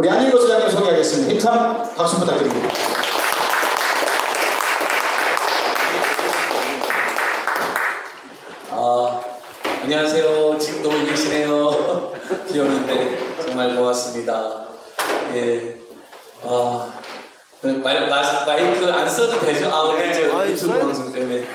우리 안일고 소장님 소개하겠습니다. 힘찬 박수 부탁드립니다. 아, 안녕하세요. 지금 너무 계시네요. 비 오는데 정말 고맙습니다. 예. 아, 마, 마, 마이크 안 써도 되죠? 아, 오늘 저 유튜브. 방송 때문에.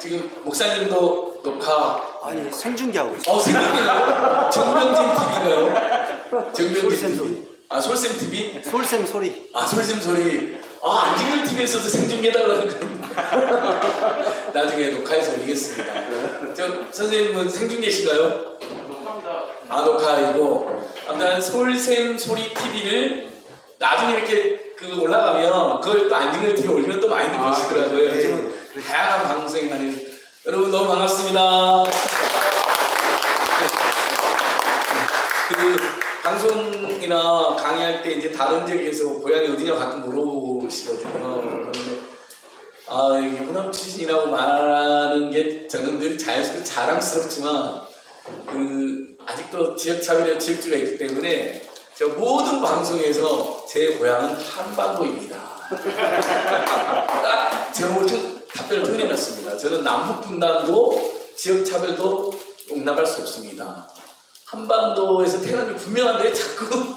지금 목사님도 녹화. 아니 생중계하고 있어. 어, 생각해요. 정명진 TV가요? 정명진 TV. 아, 솔샘 TV? 솔샘 소리. 아, 솔샘 소리. 아, 안진걸 TV에서도 생중계해달라는 거. 나중에 녹화해서 올리겠습니다. 저, 선생님은 생중계신가요? 아, 녹화이고. 아무튼 솔샘 소리 TV를 나중에 이렇게 그 올라가면 그걸 또 안진걸 TV 올리면 또 많이들 보시더라고요. 네. 요즘은 다양한 방송이 많이. 여러분 너무 반갑습니다. 그 방송이나 강의할 때 이제 다른 지역에서 고향이 어디냐 가끔 물어보시거든요. 아 이게 호남 출신이라고 말하는 게 저는 늘 자연스럽게 자랑스럽지만 그 아직도 지역 차별의 지역주가 있기 때문에 저 모든 방송에서 제 고향은 한반도입니다. 딱 제목을 좀 답변을 드려놨습니다. 저는 남북 분단도 지역 차별도 용납할 수 없습니다. 한반도에서 태어난 게 분명한데 자꾸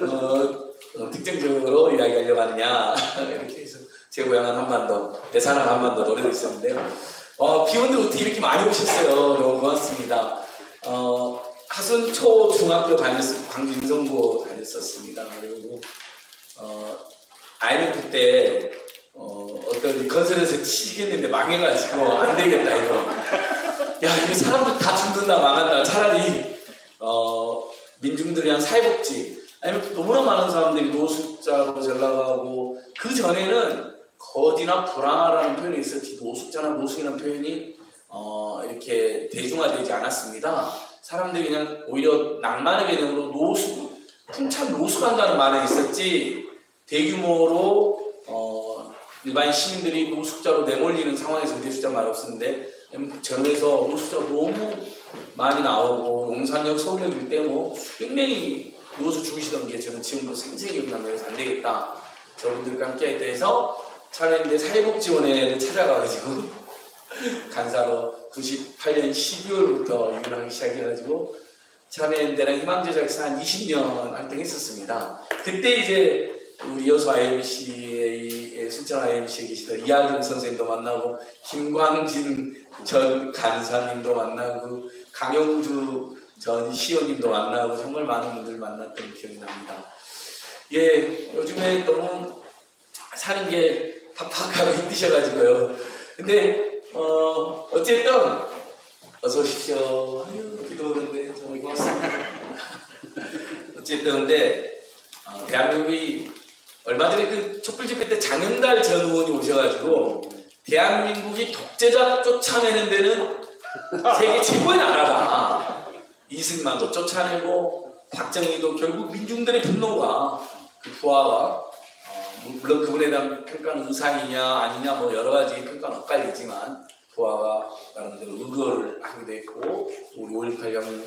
어, 어, 특정적으로 이야기하려고 하느냐 이렇게 해서 제 고향은 한반도, 내 사랑 한반도 노래도 있었는데요. 어, 비 오는데 어떻게 이렇게 많이 오셨어요? 너무 고맙습니다. 어, 하순 초 중학교 다녔을 광진성고 다녔었습니다. 그리고 어, IMF 때 어, 어떤 건설에서 치겠는데 망해가지고 안 되겠다 이거. 야 이거 사람들 다 죽는다 망한다. 차라리 어, 민중들이랑 사회복지 아니면 너무나 많은 사람들이 노숙자로 전락하고 그 전에는 거지나 불안하라는 표현이 있었지 노숙자나 노숙이라는 표현이 어, 이렇게 대중화되지 않았습니다. 사람들이 그냥 오히려 낭만의 개념으로 노숙, 풍참 노숙한다는 말은 있었지 대규모로 어, 일반 시민들이 노숙자로 내몰리는 상황에서 노숙자 말 없었는데 전에서 노숙자가 너무 많이 나오고 용산역 서울역일 때뭐 수백 명이 누워서 죽으시던 게 저는 지금도 생생히 기억나면서 안 되겠다. 저분들과 함께 해서 차례인데 사회복지원회를 찾아가가지고 간사로 98년 12월부터 일을 하기 시작해가지고 참여연대랑 희망제작사 한 20년 활동했었습니다. 그때 이제 우리 여수 IMC의 IMC에 계시던 이하준 선생님도 만나고 김광진 전 간사님도 만나고 강영주 전 시의원님도 만나고 정말 많은 분들 만났던 기억이 납니다. 예, 요즘에 너무 사는 게 팍팍하고 힘드셔가지고요. 근데 어 어쨌든 어서 오십시오. 아유 비도 오는데 정말 고맙습니다. 어쨌든 근데 어, 대한민국이 얼마 전에 그 촛불 집회 때 장영달 전 의원이 오셔가지고 대한민국이 독재자 쫓아내는 데는 세계 최고의 나라다. 이승만도 쫓아내고 박정희도 결국 민중들의 분노가 그 부하가 어, 물론 그분에 대한 평가는 의상이냐 아니냐 뭐 여러 가지 평가는 엇갈리지만 부하가 나름대로 의거를 하기도 했고 우리 5.18년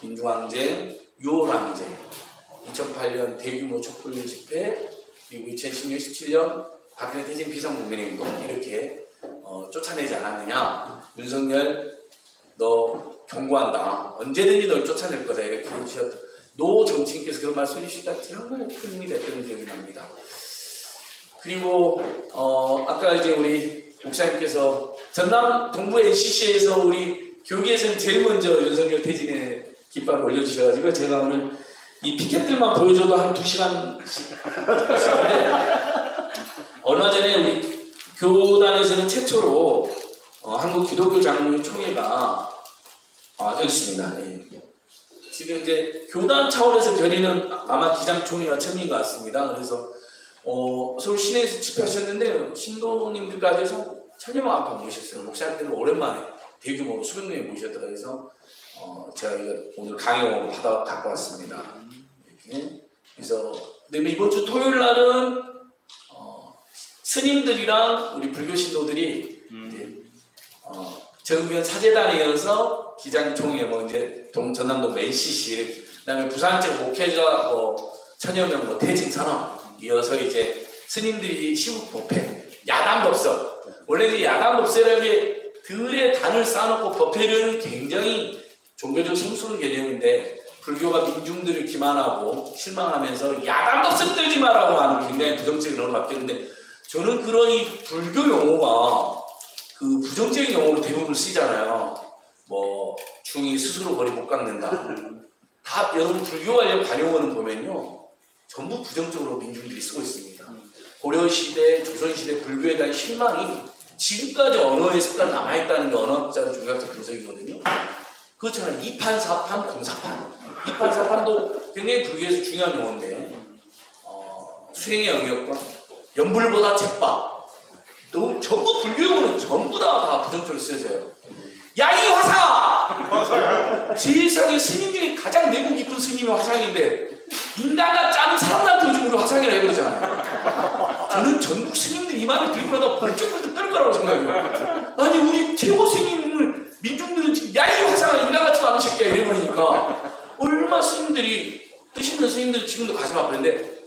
민주항쟁, 6월항쟁 2008년 대규모 촛불 집회 그리고 2016, 17년 박근혜 대진 비상국민행동 이렇게 어, 쫓아내지 않았느냐? 윤석열 너 경고한다. 언제든지 널 쫓아낼 거다. 이렇게 노 정치인께서 그런 말씀 해 주시다 정말 큰 힘이 됐던 기억이 납니다. 그리고 어, 아까 이제 우리 목사님께서 전남 동부 NCC에서 우리 교계에서는 제일 먼저 윤석열 퇴진의 깃발을 올려주셔가지고 제가 오늘 이 피켓들만 보여줘도 한 두 시간씩 얼마 전에 우리 교단에서는 최초로 어, 한국 기독교 장로회 총회가 아, 여기 있습니다. 예. 지금 이제 교단 차원에서 결의는 아마 기장총회가 처음인 것 같습니다. 그래서 어, 서울 시내에서 집회하셨는데 신도님들까지 해서 천여명 안팎 모셨어요. 목사님들은 오랜만에 대규모로 수백 명이 모셨더라 그래서 어, 제가 오늘 강의 받아 갖고 왔습니다. 이렇게. 그래서 그다음에 이번 주 토요일 날은 어, 스님들이랑 우리 불교 신도들이 이제 어, 사재단에 이어서 기장총회 뭐 이제 동 전남도 NCC 그다음에 부산적 목회자 뭐 천여 명, 뭐 태진 산업 이어서 이제 스님들이 시국 법회, 야단 법설. 원래 이 야단 법설이라는 게 들에 단을 쌓아놓고 법회를 굉장히 종교적 성스러운 개념인데 불교가 민중들을 기만하고 실망하면서 야단 법설 들지 마라고 하는 굉장히 부정적인 언어로 바뀌었는데 저는 그런 이 불교 용어가 그 부정적인 용어로 대부분 쓰이잖아요. 뭐 중이 스스로 머리 못 깎는다. 다 여러분 불교 관련 관용어는 보면요. 전부 부정적으로 민중들이 쓰고 있습니다. 고려 시대, 조선 시대 불교에 대한 실망이 지금까지 언어의 습관 남아있다는 게 언어자의 중요한 분석이거든요. 그렇잖아요. 이판사판, 공사판. 이판사판도 굉장히 불교에서 중요한 용어인데 어, 수행의 영역과 연불보다 책밥. 또 전부 불교 용어는 전부 다, 다 부정적으로 쓰여져요. 야이 화사! 세상에 스님 중에 가장 내공 깊은 스님이 화상인데 인간과 짠 사람한테 요즘 우리 화상이라 해보잖아요. 저는 전국 스님들 이 말을 들고 나다 벌쩍벌쩍 떨 거라고 생각해요. 아니 우리 최고 스님을 민중들은 지금 야이 화상을 인간 같지도 않은 새끼야 이래버리니까 얼마 스님들이 뜻 있는 스님들 지금도 가슴 아픈데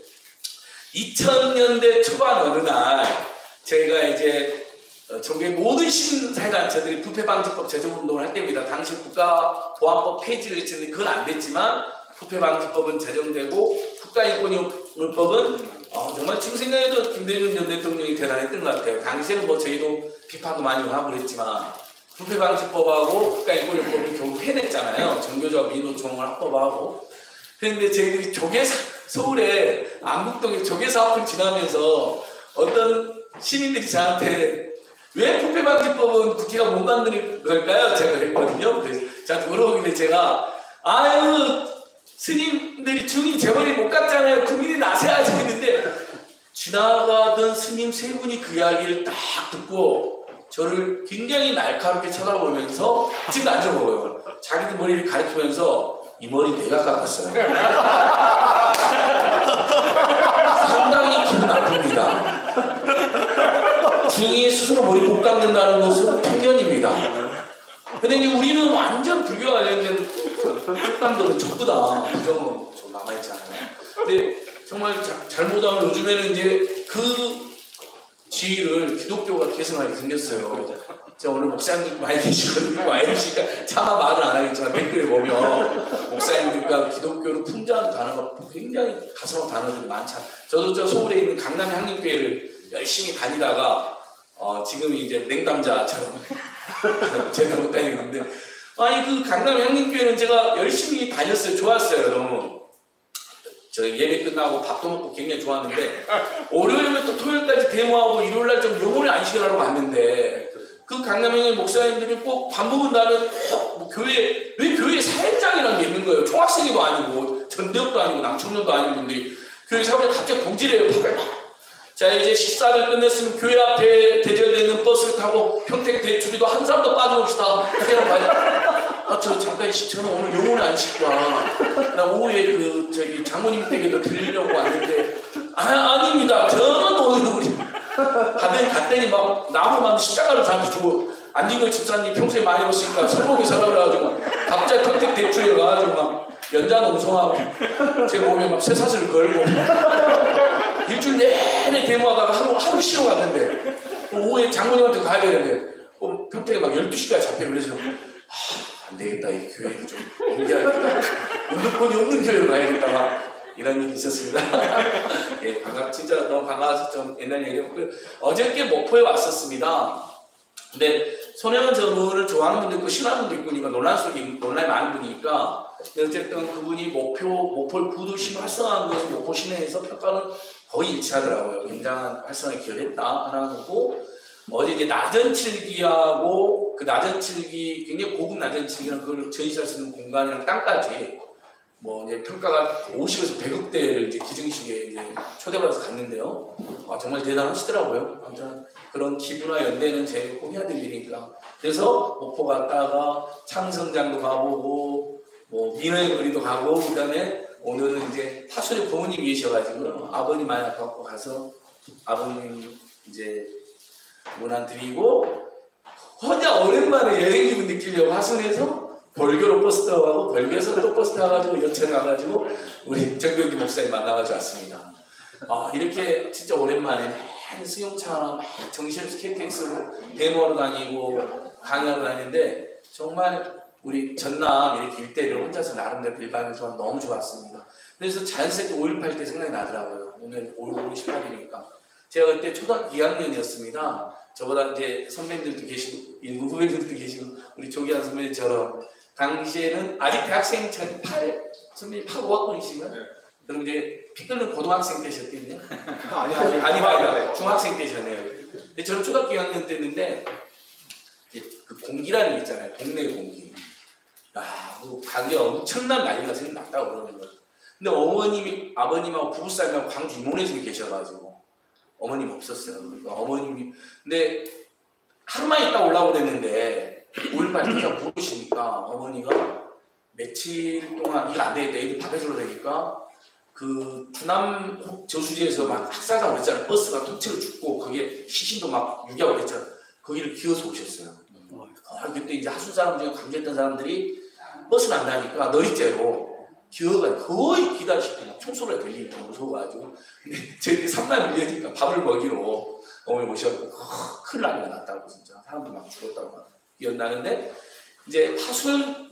2000년대 초반 어느 날 저희가 이제 어, 전국의 모든 시민사회단체들이 부패방지법 제정운동을 할 때입니다. 당시 국가보안법 폐지를 했는데 그건 안 됐지만 부패방지법은 제정되고 국가인권위법은 어, 정말 지금 생각해도 김대중 전 대통령이 대단했던 것 같아요. 당시에는 뭐 저희도 비판도 많이 하고 그랬지만 부패방지법하고 국가인권위법을 결국 해냈잖아요. 정교조합 민노총을 합법화하고 그런데 저희들이 조계사 서울에 안국동에 조계사 앞을 지나면서 어떤 시민들이 저한테 왜 부패방지법은 국회가 못 만드는 걸까요? 제가 그랬거든요. 그래서 저한테 물어보길래 제가 아유 스님들이 중이 재벌이 못 갔잖아요. 국민이 나서야지 했는데 지나가던 스님 세 분이 그 이야기를 딱 듣고 저를 굉장히 날카롭게 쳐다보면서 지금 앉아 먹어요. 자기들 머리를 가리키면서 이 머리 내가 깎았어요. 상당히 기분 나쁩니다. 중이 스스로 머리 못 깎는다는 것은 편견입니다. 근데 우리는 완전 불교 관련된 습관들은 전부 다 부정은 좀 남아있잖아요. 근데 정말 자- 잘못하면 요즘에는 이제 그 지위를 기독교가 계승하게 생겼어요. 제가 오늘 목사님 많이 계시거든요. IMC가 차마 말은 안 하겠지만 댓글에 보면 목사님들과 기독교를 풍자하는 단어가 굉장히 가성한 단어들이 많잖아요. 저도 저 서울에 있는 강남 향림교회를 열심히 다니다가 어, 지금 이제 냉담자처럼 제가 못 다니는데 아니 그 강남 향림교회는 제가 열심히 다녔어요. 좋았어요. 너무. 저 예배 끝나고 밥도 먹고 굉장히 좋았는데 월요일부터 토요일까지 데모하고 일요일날 좀 영혼의 안식을 하러 갔는데 그 강남형의 목사님들이 꼭 밥 먹은 다음에 꼭뭐 교회 왜 교회 사회장이라는 게 있는 거예요? 총학생회도 아니고 전대협도 아니고 남청년도 아닌 분들이 교회 사회에 갑자기 밥을 자 이제 식사를 끝냈으면 교회 앞에 대절되어 있는 버스를 타고 평택 대출이도 한 사람도 빠져봅시다. 그냥 가요 아 저 잠깐 씨, 저는 오늘 영혼을 안 씻고 나 오후에 그 저기 장모님 댁에도 들리려고 왔는데 아 아닙니다. 저는 오늘 우리 갔더니 갔더니 막 나무만 십자가를 잡고 주고 안진걸 집사님 평소에 많이 오시니까 설목이 서라 그래가지고 갑자기 평택 대출에 가가지고 막 연자 농성하고 제 몸에 막 쇠사슬을 걸고 일주일 내내 데모하다가 하루, 하루 쉬러 갔는데 오후에 장모님한테 가야 되는데 어, 평택에 막 12시까지 잡혀 그래서 아, 안 되겠다 이 교회를 좀 옮겨야겠다 운동권이 없는 교회로 가야겠다 이런 일이 있었습니다 예, 반갑, 진짜 너무 반가워서 좀 옛날 얘기했고요 어저께 목포에 왔었습니다 근데 손혜원 전우를 좋아하는 분도 있고 싫어하는 분도 있고 그러니까 논란 속에 논란이 많은 분이니까 어쨌든 그분이 목표 목포를 부도심 활성화한 것을 목포 시내에서 평가는 거의 일치하더라고요. 굉장한 활성화에 기여했다 하나 거고 어제 이제 낮은 칠기하고 그 낮은 칠기 굉장히 고급 낮은 칠기랑 그걸 전시할 수 있는 공간이랑 땅까지 뭐 이제 평가가 50에서 100억대를 이제 기증식에 이제 초대받아서 갔는데요. 아, 정말 대단하시더라고요. 아무튼 그런 기부나 연대는 제일 꼭 해야 될 일이니까. 그래서 목포 갔다가 창성장도 가보고 뭐 민호의 거리도 가고 그다음에 오늘은 이제 파수리 부모님 계셔가지고 아버님 많이 갖고 가서 아버님 이제 문안 드리고 혼자 오랜만에 여행 기분 느끼려고 화순에서 벌교로 버스 타고 벌교에서 또 버스 타가지고 연천 가가지고 우리 정경기 목사님 만나가지고 왔습니다. 아 이렇게 진짜 오랜만에 맨 수용차나 막 정신없이 KTX로 데모하러 다니고 강의하러 다니는데 정말 우리 전남 이렇게 일대를 혼자서 나름대로 일반에서 너무 좋았습니다. 그래서 자연스럽게 5.18 때 생각이 나더라고요. 오늘 5월 18일이니까. 제가 그때 초등학교 2학년이었습니다. 저보다 이제 선배님들도 계시고, 일부 후배들도 계시고, 우리 조기한 선배님처럼, 당시에는 아직 대학생 전 8, 선배님 8, 5학번이신가요? 네. 그럼 이제 피 끓는 고등학생 때셨겠네요? 아니 아니, 아니, 아니, 중학생 때셨네요. 근데 저는 초등학교 2학년 때였는데, 그 공기라는 게 있잖아요. 동네 공기. 아, 그 가게 엄청난 난리가 생겼다고 그러는 거예요. 근데 어머님이, 아버님하고 부부싸움하고 광주 이모네 집에 계셔가지고, 어머님 없었어요. 그러니까 어머님이, 근데 하루만 있다 올라오고 그랬는데, 5.18 터져 모르시니까 어머니가 며칠 동안 일안 되겠다, 애들 밥 해주러 되니까, 그 부남 저수지에서 막 학살자 그랬잖아요. 버스가 통째로 죽고, 거기에 시신도 막 유기하고 그랬잖아요. 거기를 기어서 오셨어요. 아, 그때 이제 하수 사람 중에 관계했던 사람들이 버스는 안 나니까 너희째로 기어가 거의 기다시고 막 총소리가 들리니까 무서워가지고 저희들이 산만 밀려니까 밥을 먹이러 어머니 모셔갖고 아, 큰일 난리가 났다고 진짜. 사람들 막 죽었다고 기억나는데 이제 하순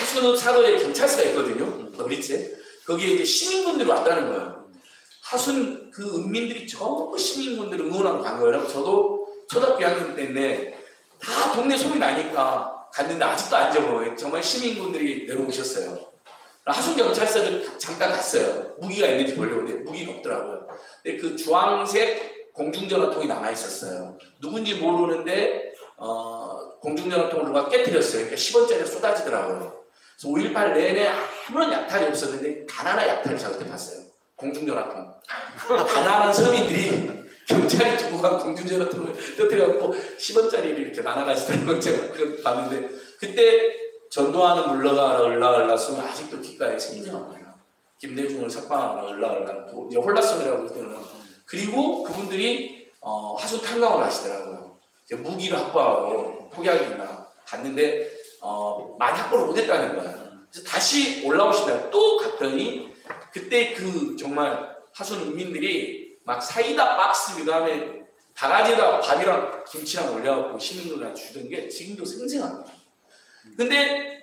하순 사거리에 경찰서가 있거든요. 어리째 거기에 이제 시민분들이 왔다는 거예요. 하순 그 은민들이 전부 시민분들을 응원하고 간 거예요. 저도 초등학교 2학년 때인데 다 동네 소리 나니까 갔는데 아직도 안 적어요. 정말 시민분들이 내려오셨어요. 하순 경찰서를 잠깐 갔어요. 무기가 있는지 보려고 근데 무기가 없더라고요. 근데 그 주황색 공중전화통이 남아 있었어요. 누군지 모르는데 어, 공중전화통을 누가 깨뜨렸어요. 그러니까 10원짜리 쏟아지더라고요. 그래서 5.18 내내 아무런 약탈이 없었는데 가난한 약탈을 저한테 봤어요. 공중전화통. 가난한 서민들이 경찰이 두고 간 공중전화통을 터뜨려갖고 10원짜리를 이렇게 나눠가시더라는 걸 제가 봤는데 그때 전두환은 물러가라 을라을라 쓰면 아직도 귓가에 생생합니다. 김대중을 석방하라 을라을라 이제 홀라송이라고 그때는 그리고 그분들이 어, 하수 탄광을 하시더라고요. 무기를 확보하고 폭약이나 갔는데 어, 많이 확보를 못했다는 거예요. 그래서 다시 올라오시다가 또 갔더니 그때 그 정말 하순 인민들이 막 사이다 박스 그 다음에 바가지에다 밥이랑 김치랑 올려갖고 시민들한테 주던 게 지금도 생생합니다. 근데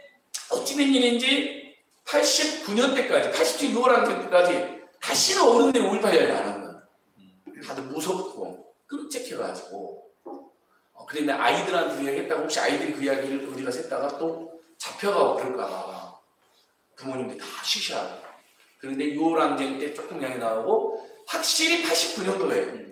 어찌 된 일인지 89년 때까지 87, 6월 학년 때까지 다시는 어른들이 5.18 이야기 안 하는 거예요. 다들 무섭고 끔찍해가지고 어, 그런데 아이들한테 이야기했다가 혹시 아이들이 그 이야기를 가서 했다가 또 잡혀가고 그럴까봐 부모님들이 다 쉬셔야 돼요. 그런데 6월 항쟁 때 조금 양이 나오고 확실히 89년도에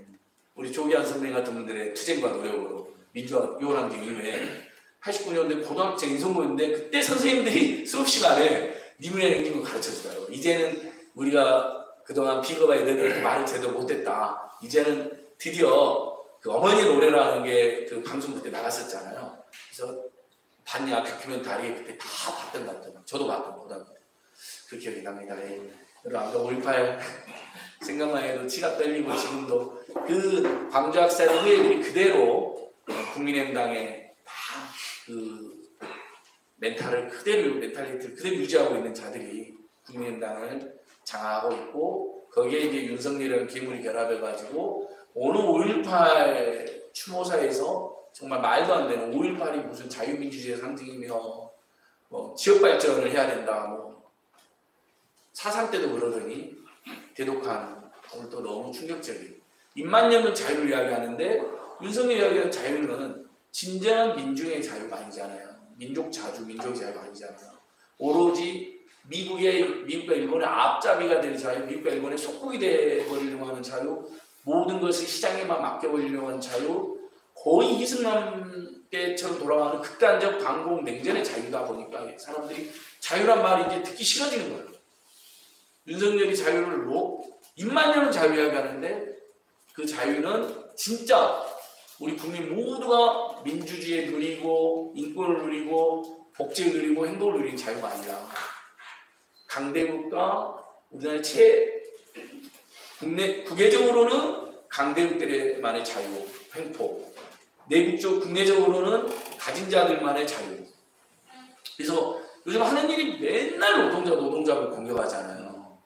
우리 조기환 선생님 같은 분들의 투쟁과 노력으로 민주화 6월 항쟁 이후에 89년도에 고등학생 인성모였는데 그때 선생님들이 수업 시간에 니문의 행진을 가르쳐 주더라고요. 이제는 우리가 그동안 비거가 애들한테 말을 제대로 못했다. 이제는 드디어 그 어머니 노래라는 게 그 방송 그때 나갔었잖아요. 그래서 봤냐 다큐멘터리 그때 다 봤던 것 같아요. 저도 봤던 고등학교 때. 그 기억이 납니다. 예. 아까 5.18 생각만 해도 치가 떨리고 지금도 그 광주 학살의 후예들이 그대로 국민의당에 다 그 mental을 그대로 mentality를 그대로 유지하고 있는 자들이 국민의당을 장악하고 있고 거기에 이제 윤석열이라는 괴물이 결합해가지고 오늘 5.18 추모사에서 정말 말도 안 되는 5.18이 무슨 자유민주주의의 상징이며 뭐 지역 발전을 해야 된다 뭐 사상 때도 그러더니 대독한 오늘 또 너무 충격적인 입만념은 자유를 이야기하는데 윤석열 이야기하는 자유는 진정한 민중의 자유가 아니잖아요. 민족 자주, 민족의 자유가 아니잖아요. 오로지 미국의 미국과 일본의 앞잡이가 되는 자유, 미국과 일본의 속국이 되버리려고 하는 자유, 모든 것을 시장에만 맡겨버리려고 하는 자유, 거의 이승만 때처럼 돌아가는 극단적 반공 냉전의 자유다 보니까 사람들이 자유란 말이 이제 듣기 싫어지는 거예요. 윤석열이 자유를 놓, 입만여는 자유 이야기하는데 그 자유는 진짜 우리 국민 모두가 민주주의에 누리고 인권을 누리고 복지를 누리고 행복을 누리는 자유가 아니라 강대국과 우리나라의 최 국내 국외적으로는 강대국들만의 자유, 횡포 내국적 국내적으로는 가진 자들만의 자유 그래서 요즘 하는 일이 맨날 노동자 노동자를 공격하잖아요.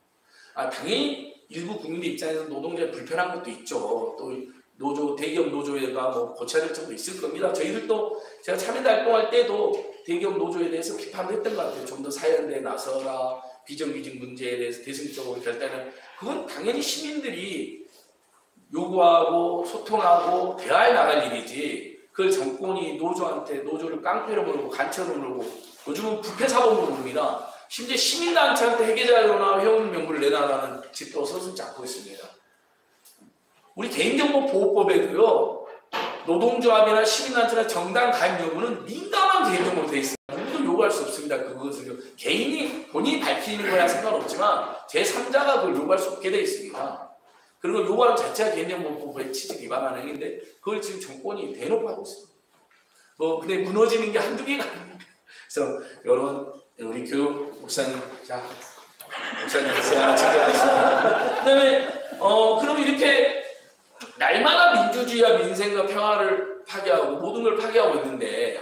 아 당연히 일부 국민들 입장에서 노동자의 불편한 것도 있죠. 또 노조 대기업 노조회가 뭐 고쳐야 될 점도 있을 겁니다. 저희들도 제가 참여대 활동할 때도 대기업 노조에 대해서 비판을 했던 것 같아요. 좀 더 사연대에 나서라 비정규직 문제에 대해서 대승적으로 결단을 그건 당연히 시민들이 요구하고 소통하고 대화해 나갈 일이지 그걸 정권이 노조한테 노조를 깡패로 부르고 간첩으로 부르고 요즘은 부패사범으로 부릅니다. 심지어 시민단체한테 회계자료나 회원 명부를 내놔라는 집도 서슴지 않고 있습니다. 우리 개인정보보호법에도요 노동조합이나 시민단체나 정당 가입 여부는 민감한 개인정보로 되어 있습니다. 누구도 요구할 수 없습니다. 그것을 개인이 본인이 밝히는 거야 상관없지만 제3자가 그걸 요구할 수 없게 되어 있습니다. 그리고 요구하는 자체가 개인정보보호법의 취지 위반하는 행위인데 그걸 지금 정권이 대놓고 하고 있습니다. 뭐 근데 무너지는 게 한두 개가 아닙니다. 그래서 여러분 우리 교육 목사님 자 목사님 제가 챙겨가겠습니다. 그다음에 어 그럼 이렇게 날마다 민주주의와 민생과 평화를 파괴하고 모든 걸 파괴하고 있는데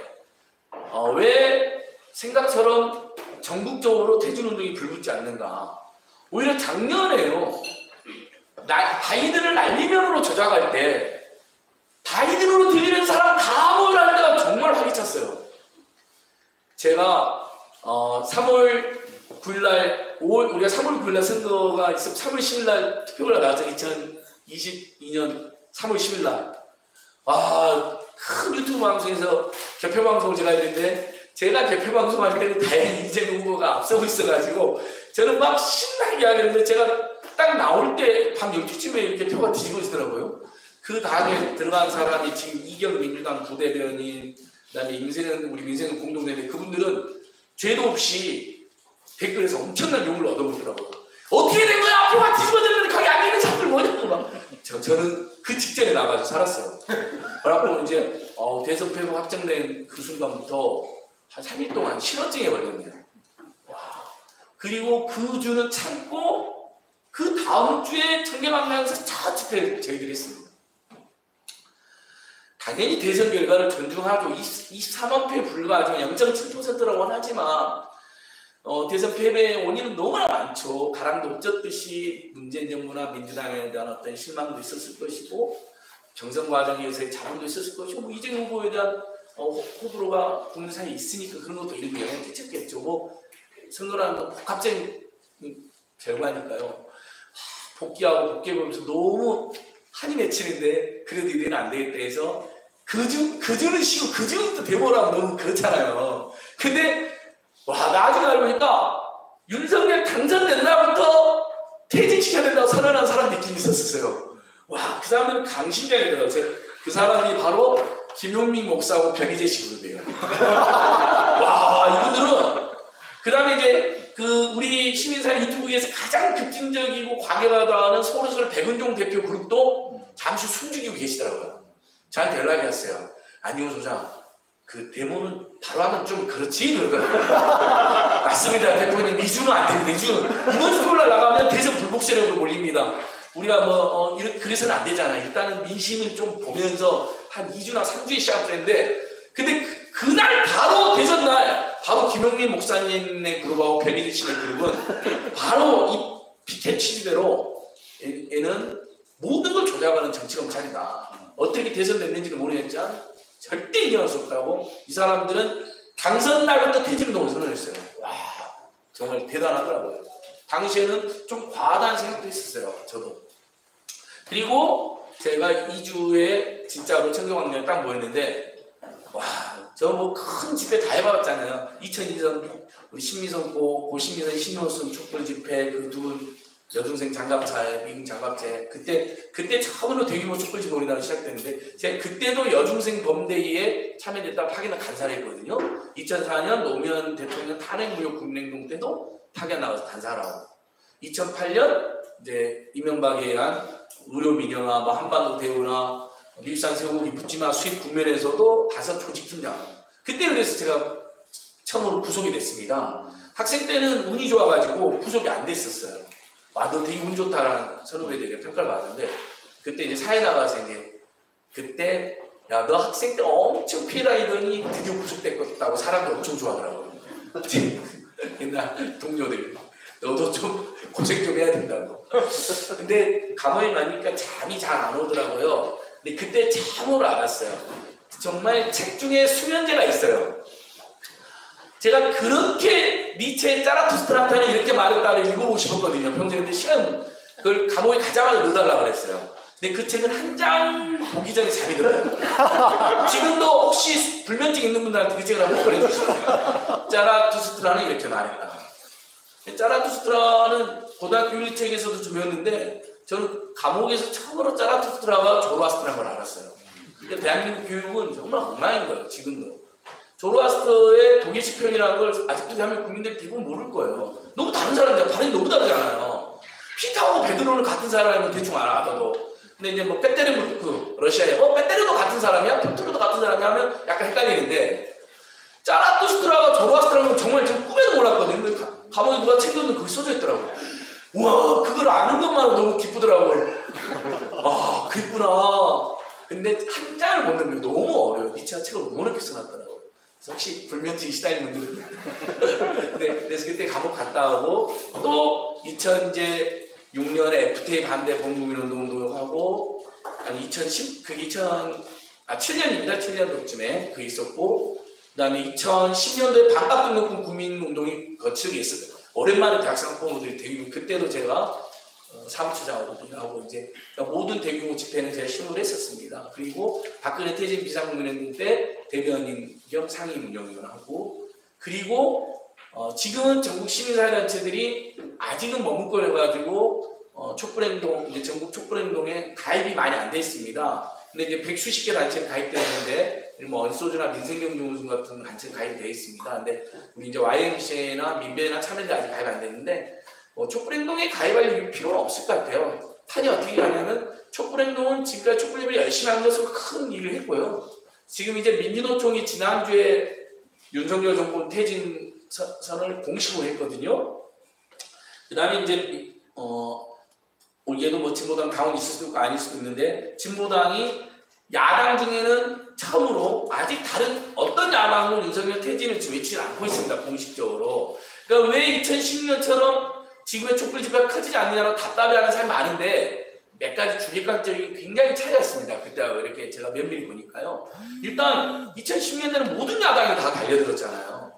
어, 왜 생각처럼 전국적으로 대중운동이 불붙지 않는가? 오히려 작년에요. 나, 바이든을 날리면으로 조작할 때 바이든으로 들리는 사람 다 모여라는 데가 정말 활기찼어요. 제가 어, 3월 9일날 5월 우리가 3월 9일날 선거가 있어 3월 10일날 투표가 나왔죠. 2022년 3월 10일 날 와 큰 유튜브 방송에서 개표 방송을 제가 했는데 제가 개표 방송할 때는 다행히 이재명 후보가 앞서고 있어가지고 저는 막 신나게 하는데 제가 딱 나올 때 밤 12시쯤에 이렇게 표가 뒤지고 있더라고요. 그 다음에 들어간 사람이 지금 이경 민주당 부대변인 그 다음에 인생은 우리 민생은 공동대회 그분들은 죄도 없이 댓글에서 엄청난 욕을 얻어보더라고요. 어떻게 된 거야? 표가 뒤집어졌는데 거기 안 있는 사람들 뭐냐고 막. 저, 저는 그 직전에 나가서 살았어요. 그래갖고 이제 어, 패고 확정된 그 순간부터 한 3일 동안 신원증에 걸렸네요. 와. 그리고 그 주는 참고 그 다음 주에 청계방면에서 첫 집회 저희들이 했습니다. 당연히 대선 결과를 존중하죠. 23원표에 불과하지만 0.7%라고 하지만 어, 대선 패배의 원인은 너무나 많죠. 가랑도 쪘듯이 문재인 정부나 민주당에 대한 어떤 실망도 있었을 것이고 경선 과정에서의 자본도 있었을 것이고 뭐 이재명 후보에 대한 어, 호불호가 국민 사이에 있으니까 그런 것도 일부 영향을 끼쳤겠죠. 뭐 선거라는 복합적인 결과니까요. 복귀하고 복귀해보면서 너무 한이 맺히는데 그래도 이래는 안 되겠다 해서 그주, 그주는 쉬고 그주는 또 대보라고 너무 그렇잖아요. 근데 와 나중에 알고 보니까 윤석열 당선된 날부터 퇴진시켜야 된다고 선언한 사람 느낌이 있었어요. 와 그 사람들은 강심장이더라고요. 그 사람이 바로 김용민 목사하고 변희재 씨거든요. 와 이분들은 그 다음에 이제 그 우리 시민사회 유튜브에서 가장 급진적이고 과격하다는 서울설 백은종 대표 그룹도 잠시 숨죽이고 계시더라고요. 저한테 연락이 왔어요. 안녕 소장, 그 데모는 바로 하면 좀 그렇지? 맞습니다. 대표님, 이주는 안 됩니다. 이주는. 이번 주말 나가면 대선 불복 세력으로 몰립니다. 우리가 뭐, 어, 이렇게, 그래서는 안 되잖아. 일단은 민심을 좀 보면서 한 2주나 3주에 시작했는데, 근데 그, 그날 바로 대선 날, 바로 김영민 목사님의 그룹하고 변희재 씨의 그룹은 바로 이 피켓 취지대로 얘는 모든 걸 조작하는 정치 검찰이다. 어떻게 대선됐는지는 모르겠지만 절대 인정할 수 없다고 이 사람들은 당선 날부터 퇴진운동을 선언했어요. 와 정말 대단하더라고요. 당시에는 좀 과하다는 생각도 있었어요. 저도. 그리고 제가 2주에 진짜로 청경왕년에 딱 모였는데 와 저 뭐 큰 집회 다 해봤잖아요. 2002년 우리 신미선 고, 고 신미선 신효순 촛불 집회 그두 분 여중생 장갑차에 미국 장갑차 그때 그때 처음으로 대규모 촛불 집회 우리나라 시작됐는데 제가 그때도 여중생 범대위에 참여됐다 파견을 간사했거든요. 2004년 노무현 대통령 탄핵 무효 국민행동 때도 파견 나가서 간사하고 2008년 이제 이명박에 의한 의료 민영화, 뭐 한반도 대우나 밀산 세우기 묻지마 수입 국면에서도 다섯 조직 팀장. 그때 그래서 제가 처음으로 구속이 됐습니다. 학생 때는 운이 좋아가지고 구속이 안 됐었어요. 와, 너 되게 운 좋다라는 선후배들에게 평가를 받았는데, 그때 이제 사회 나가서 이제, 그때, 야, 너 학생 때 엄청 피해 다니더니 드디어 구속됐다고 사람들 엄청 좋아하더라고요. 제 옛날 동료들 너도 좀 고생 좀 해야 된다고. 근데 감옥에 가니까 잠이 잘 안 오더라고요. 근데 그때 참으로 알았어요. 정말 책 중에 수면제가 있어요. 제가 그렇게 니체의 짜라투스트라타는 이렇게 말했다를 읽어보고 싶었거든요. 평소에 근데 시간 그걸 감옥에 가자마자 넣어달라고 그랬어요. 근데 그 책은 한 장 보기 전에 잠이 들어요. 지금도 혹시 불면증 있는 분들한테 그 책을 한번 보내주시면 짜라투스트라는 이렇게 말했다. 짜라투스트라는 고등학교 윤리책에서도 좀 배웠는데 저는 감옥에서 처음으로 짜라투스트라가 조로아스트라는 걸 알았어요. 근데 대한민국 교육은 정말 엉망인 거예요. 지금도. 조로아스터의 독일식 표현이라는 걸 아직도 대한민국 국민들 대부분 모를 거예요. 너무 다른 사람들, 발음이 너무 다르잖아요. 피타하고 베드로는 같은 사람이면 대충 알아도. 근데 이제 뭐 빼테르부르크, 그 러시아에, 어, 빼테르도 같은 사람이야? 피트르도 같은 사람이야? 하면 약간 헷갈리는데, 짜라투스트라가 조로아스트라는 건 정말 제가 꿈에도 몰랐거든요. 근데 가- 감옥에 누가 챙겼는데 그게 써져 있더라고요. 우와, 그걸 아는 것만으로 너무 기쁘더라고요. 아, 그랬구나. 근데 한 장을 못 넣는 게 너무 어려워요. 니체가 책을 너무 어렵게. 그래서 혹시 불면증 시달린 분들은. 네, 그래서 그때 감옥 갔다 오고, 또 2006년에 FTA 반대 범국민운동도 하고, 아니 2010, 그게 2000, 아 7년입니다. 7년도쯤에 그 있었고, 그 다음에 2010년도에 반값 등록금 국민운동이 거치게 있었어요. 오랜만에 대학생 포모들이 대규모, 그때도 제가 어, 사무처장으로도 일하고 이제 모든 대규모 집회는 제가 신고를 했었습니다. 그리고 박근혜 퇴진 비상국민운동 때 대변인 겸 상임 운영위원 하고 그리고 어, 지금은 전국 시민사회단체들이 아직은 머뭇거려가지고 어, 촛불행동 이제 전국 촛불행동에 가입이 많이 안 돼 있습니다. 근데 이제 백수십 개 단체에 가입되어 있는데 뭐 언소주나 민생경제운송 같은 단체 가입되어 있습니다. 근데 우리 이제 YMCA나 민배나 참여대 아직 가입 안 됐는데 뭐 촛불행동에 가입할 필요는 없을 것 같아요. 탄이 어떻게 가냐면 촛불행동은 지금까지 촛불집을 열심히 한 것으로 큰 일을 했고요. 지금 이제 민주노총이 지난주에 윤석열 정권 퇴진 선- 선을 공식으로 했거든요. 그 다음에 이제 어 올해도 뭐 진보당 당원 있을 수도 있고 아닐 수도 있는데 진보당이 야당 중에는 처음으로 아직 다른 어떤 야당도 윤석열 퇴진을 외치지 않고 있습니다 공식적으로. 그러니까 왜 2010년처럼 지금의 촛불 집회가 커지지 않느냐고 답답해하는 사람이 많은데 몇 가지 주객관적인 굉장히 차이였습니다. 그때 이렇게 제가 면밀히 보니까요. 일단 2010년대는 모든 야당이 다 달려들었잖아요.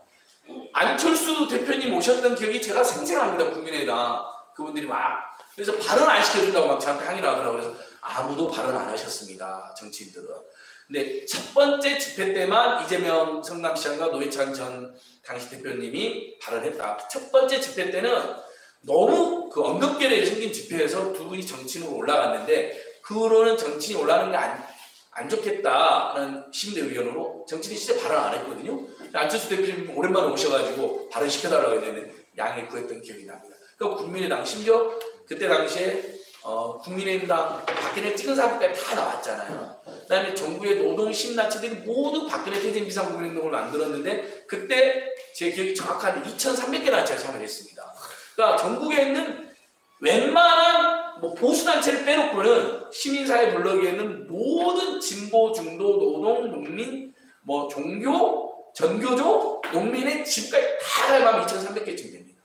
안철수 대표님 오셨던 기억이 제가 생생합니다. 국민의당 그분들이 막 그래서 발언 안 시켜준다고 막 저한테 항의를 하더라고요. 그래서 아무도 발언 안 하셨습니다. 정치인들은. 근데 첫 번째 집회 때만 이재명 성남시장과 노회찬 전 당시 대표님이 발언했다. 첫 번째 집회 때는 너무 그 언급결에 생긴 집회에서 두 분이 정치인으로 올라갔는데 그 후로는 정치인이 올라가는 게 안, 안 좋겠다는 심대 의견으로 정치인이 진짜 발언 안 했거든요. 안철수 대표님 오랜만에 오셔가지고 발언 시켜달라고 했는데 양해 구했던 기억이 납니다. 그 국민의당 심지어 그때 당시에 어, 국민의당 박근혜 찍은 사람까지 다 나왔잖아요. 그다음에 정부의 노동 시민단체들이 모두 박근혜 퇴진 비상 국민운동을 만들었는데 그때 제 기억이 정확한 2,300개 단체가 참여했습니다. 그러니까 전국에 있는 웬만한 뭐 보수 단체를 빼놓고는 시민사회 블록에는 모든 진보, 중도, 노동, 농민, 뭐 종교, 전교조, 농민의 집까지 다 가입하면 2,300개쯤 됩니다.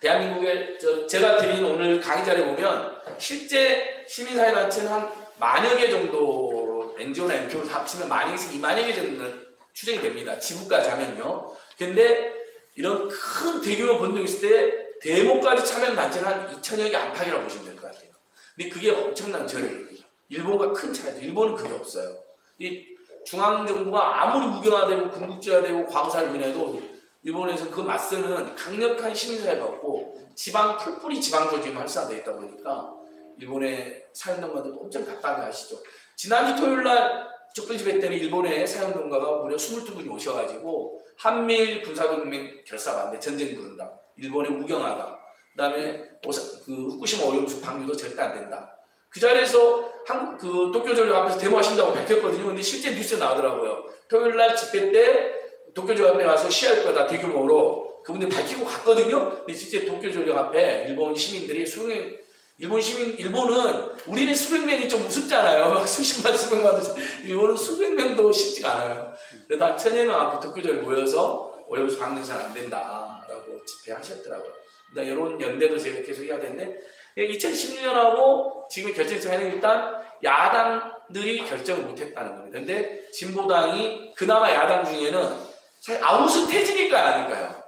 대한민국에 저 제가 드린 오늘 강의 자리에 보면 실제 시민사회 단체는 한 만여 개 정도 NGO나 NPO를 합치면 만여에서 2만여 개 정도는 추정이 됩니다. 지구까지 하면요. 근데 이런 큰 대규모 vận動이 있을 때 데모까지 참여한 단체는 한 2천여 개 안팎이라고 보시면 될 것 같아요. 근데 그게 엄청난 저력입니다. 일본과 큰 차이죠. 일본은 그게 없어요. 이 중앙정부가 아무리 우경화되고 군국주의화되고 과거살민해도 일본에서 그 맞서는 강력한 시민사회가 없고 지방 풀뿌리 지방조직이 활성화되어 있다 보니까 일본의 사회운동가들도 엄청 답답해 하시죠. 지난주 토요일 날 촛불 집회 때는 일본의 사회운동가가 무려 22분이 오셔가지고 한미일 군사동맹 결사 반대 전쟁 부른다. 일본의 우경화다. 그다음에 오사, 그 후쿠시마 오염수 방류도 절대 안 된다. 그 자리에서 한국 그 도쿄 전력 앞에서 데모하신다고 밝혔거든요. 근데 실제 뉴스에 나오더라고요. 토요일 날 집회 때 도쿄 전력 앞에 가서 시할 거다 대규모로 그분들 밝히고 갔거든요. 근데 실제 도쿄 전력 앞에 일본 시민들이 수백 일본 시민 일본은 우리는 수백 명이 좀 우습잖아요. 막 수십만 수백만 일본은 수백 명도 쉽지가 않아요. 한 천여 명 앞에 도쿄전에 모여서 월요일 방송선 안 된다라고 집회하셨더라고요. 그러니까 이런 연대도 제가 계속 해야 되는데 2016년하고 지금 결정차이는 일단 야당들이 결정을 못했다는 겁니다. 근데 진보당이 그나마 야당 중에는 사실 아웃은 퇴진일까요 아닐까요?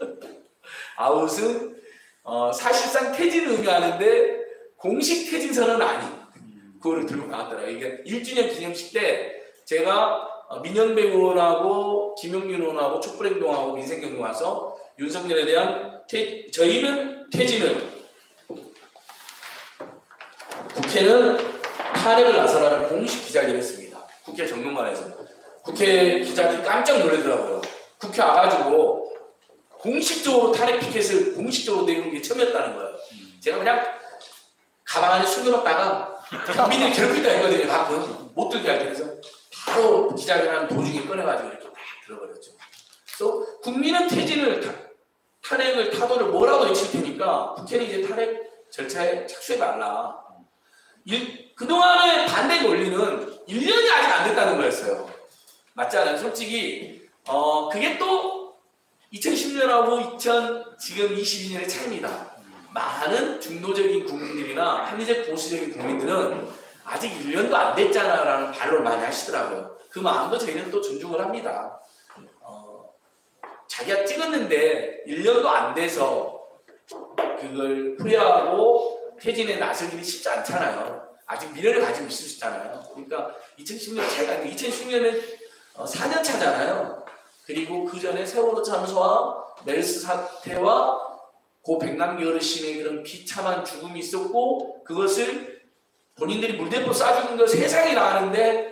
아웃은 어, 사실상 퇴진을 의미하는데 공식 퇴진선은 아닌 그거를 들고 나왔더라고요. 이게 1주년 기념식 때 제가 어, 민영배 의원하고 김용민 의원하고 촛불행동하고 민생경동 와서 윤석열에 대한 퇴, 저희는 퇴진을 국회는 탄핵을 나서라는 공식 기자회견을 했습니다. 국회 정론관에서. 국회 기자들이 깜짝 놀라더라고요. 국회 와가지고 공식적으로 탄핵 피켓을 공식적으로 내는 게 처음이었다는 거예요. 제가 그냥 가방 안에 숨겨놨다가 국민들이 괴롭히다 했거든요. 가끔 못 들게 할 때. 그래서 바로 기자회견하는 도중에 꺼내가지고 이렇게 딱 들어버렸죠. 그래서 국민은 퇴진을 타- 탄핵을 타도를 뭐라고 외칠 테니까 국회는 이제 탄핵 절차에 착수해달라. 일- 그동안의 반대 논리는 1년이 아직 안 됐다는 거였어요. 맞지 않아요? 솔직히, 어, 그게 또 2010년하고 2000, 지금 22년의 차이입니다. 많은 중도적인 국민들이나 합리적 보수적인 국민들은 아직 1년도 안 됐잖아라는 반론을 많이 하시더라고요. 그 마음도 저희는 또 존중을 합니다. 어, 자기가 찍었는데 1년도 안 돼서 그걸 후회하고 퇴진에 나서기는 쉽지 않잖아요. 아직 미래를 가지고 있을 수 있잖아요. 그러니까 2010년 차이가 아니고 2010년은 4년 차잖아요. 그리고 그 전에 세월호 참사와 메르스 사태와 고 백남기 어르신의 그런 비참한 죽음이 있었고 그것을 본인들이 물대포 쏴주는 걸 세상에 나가는데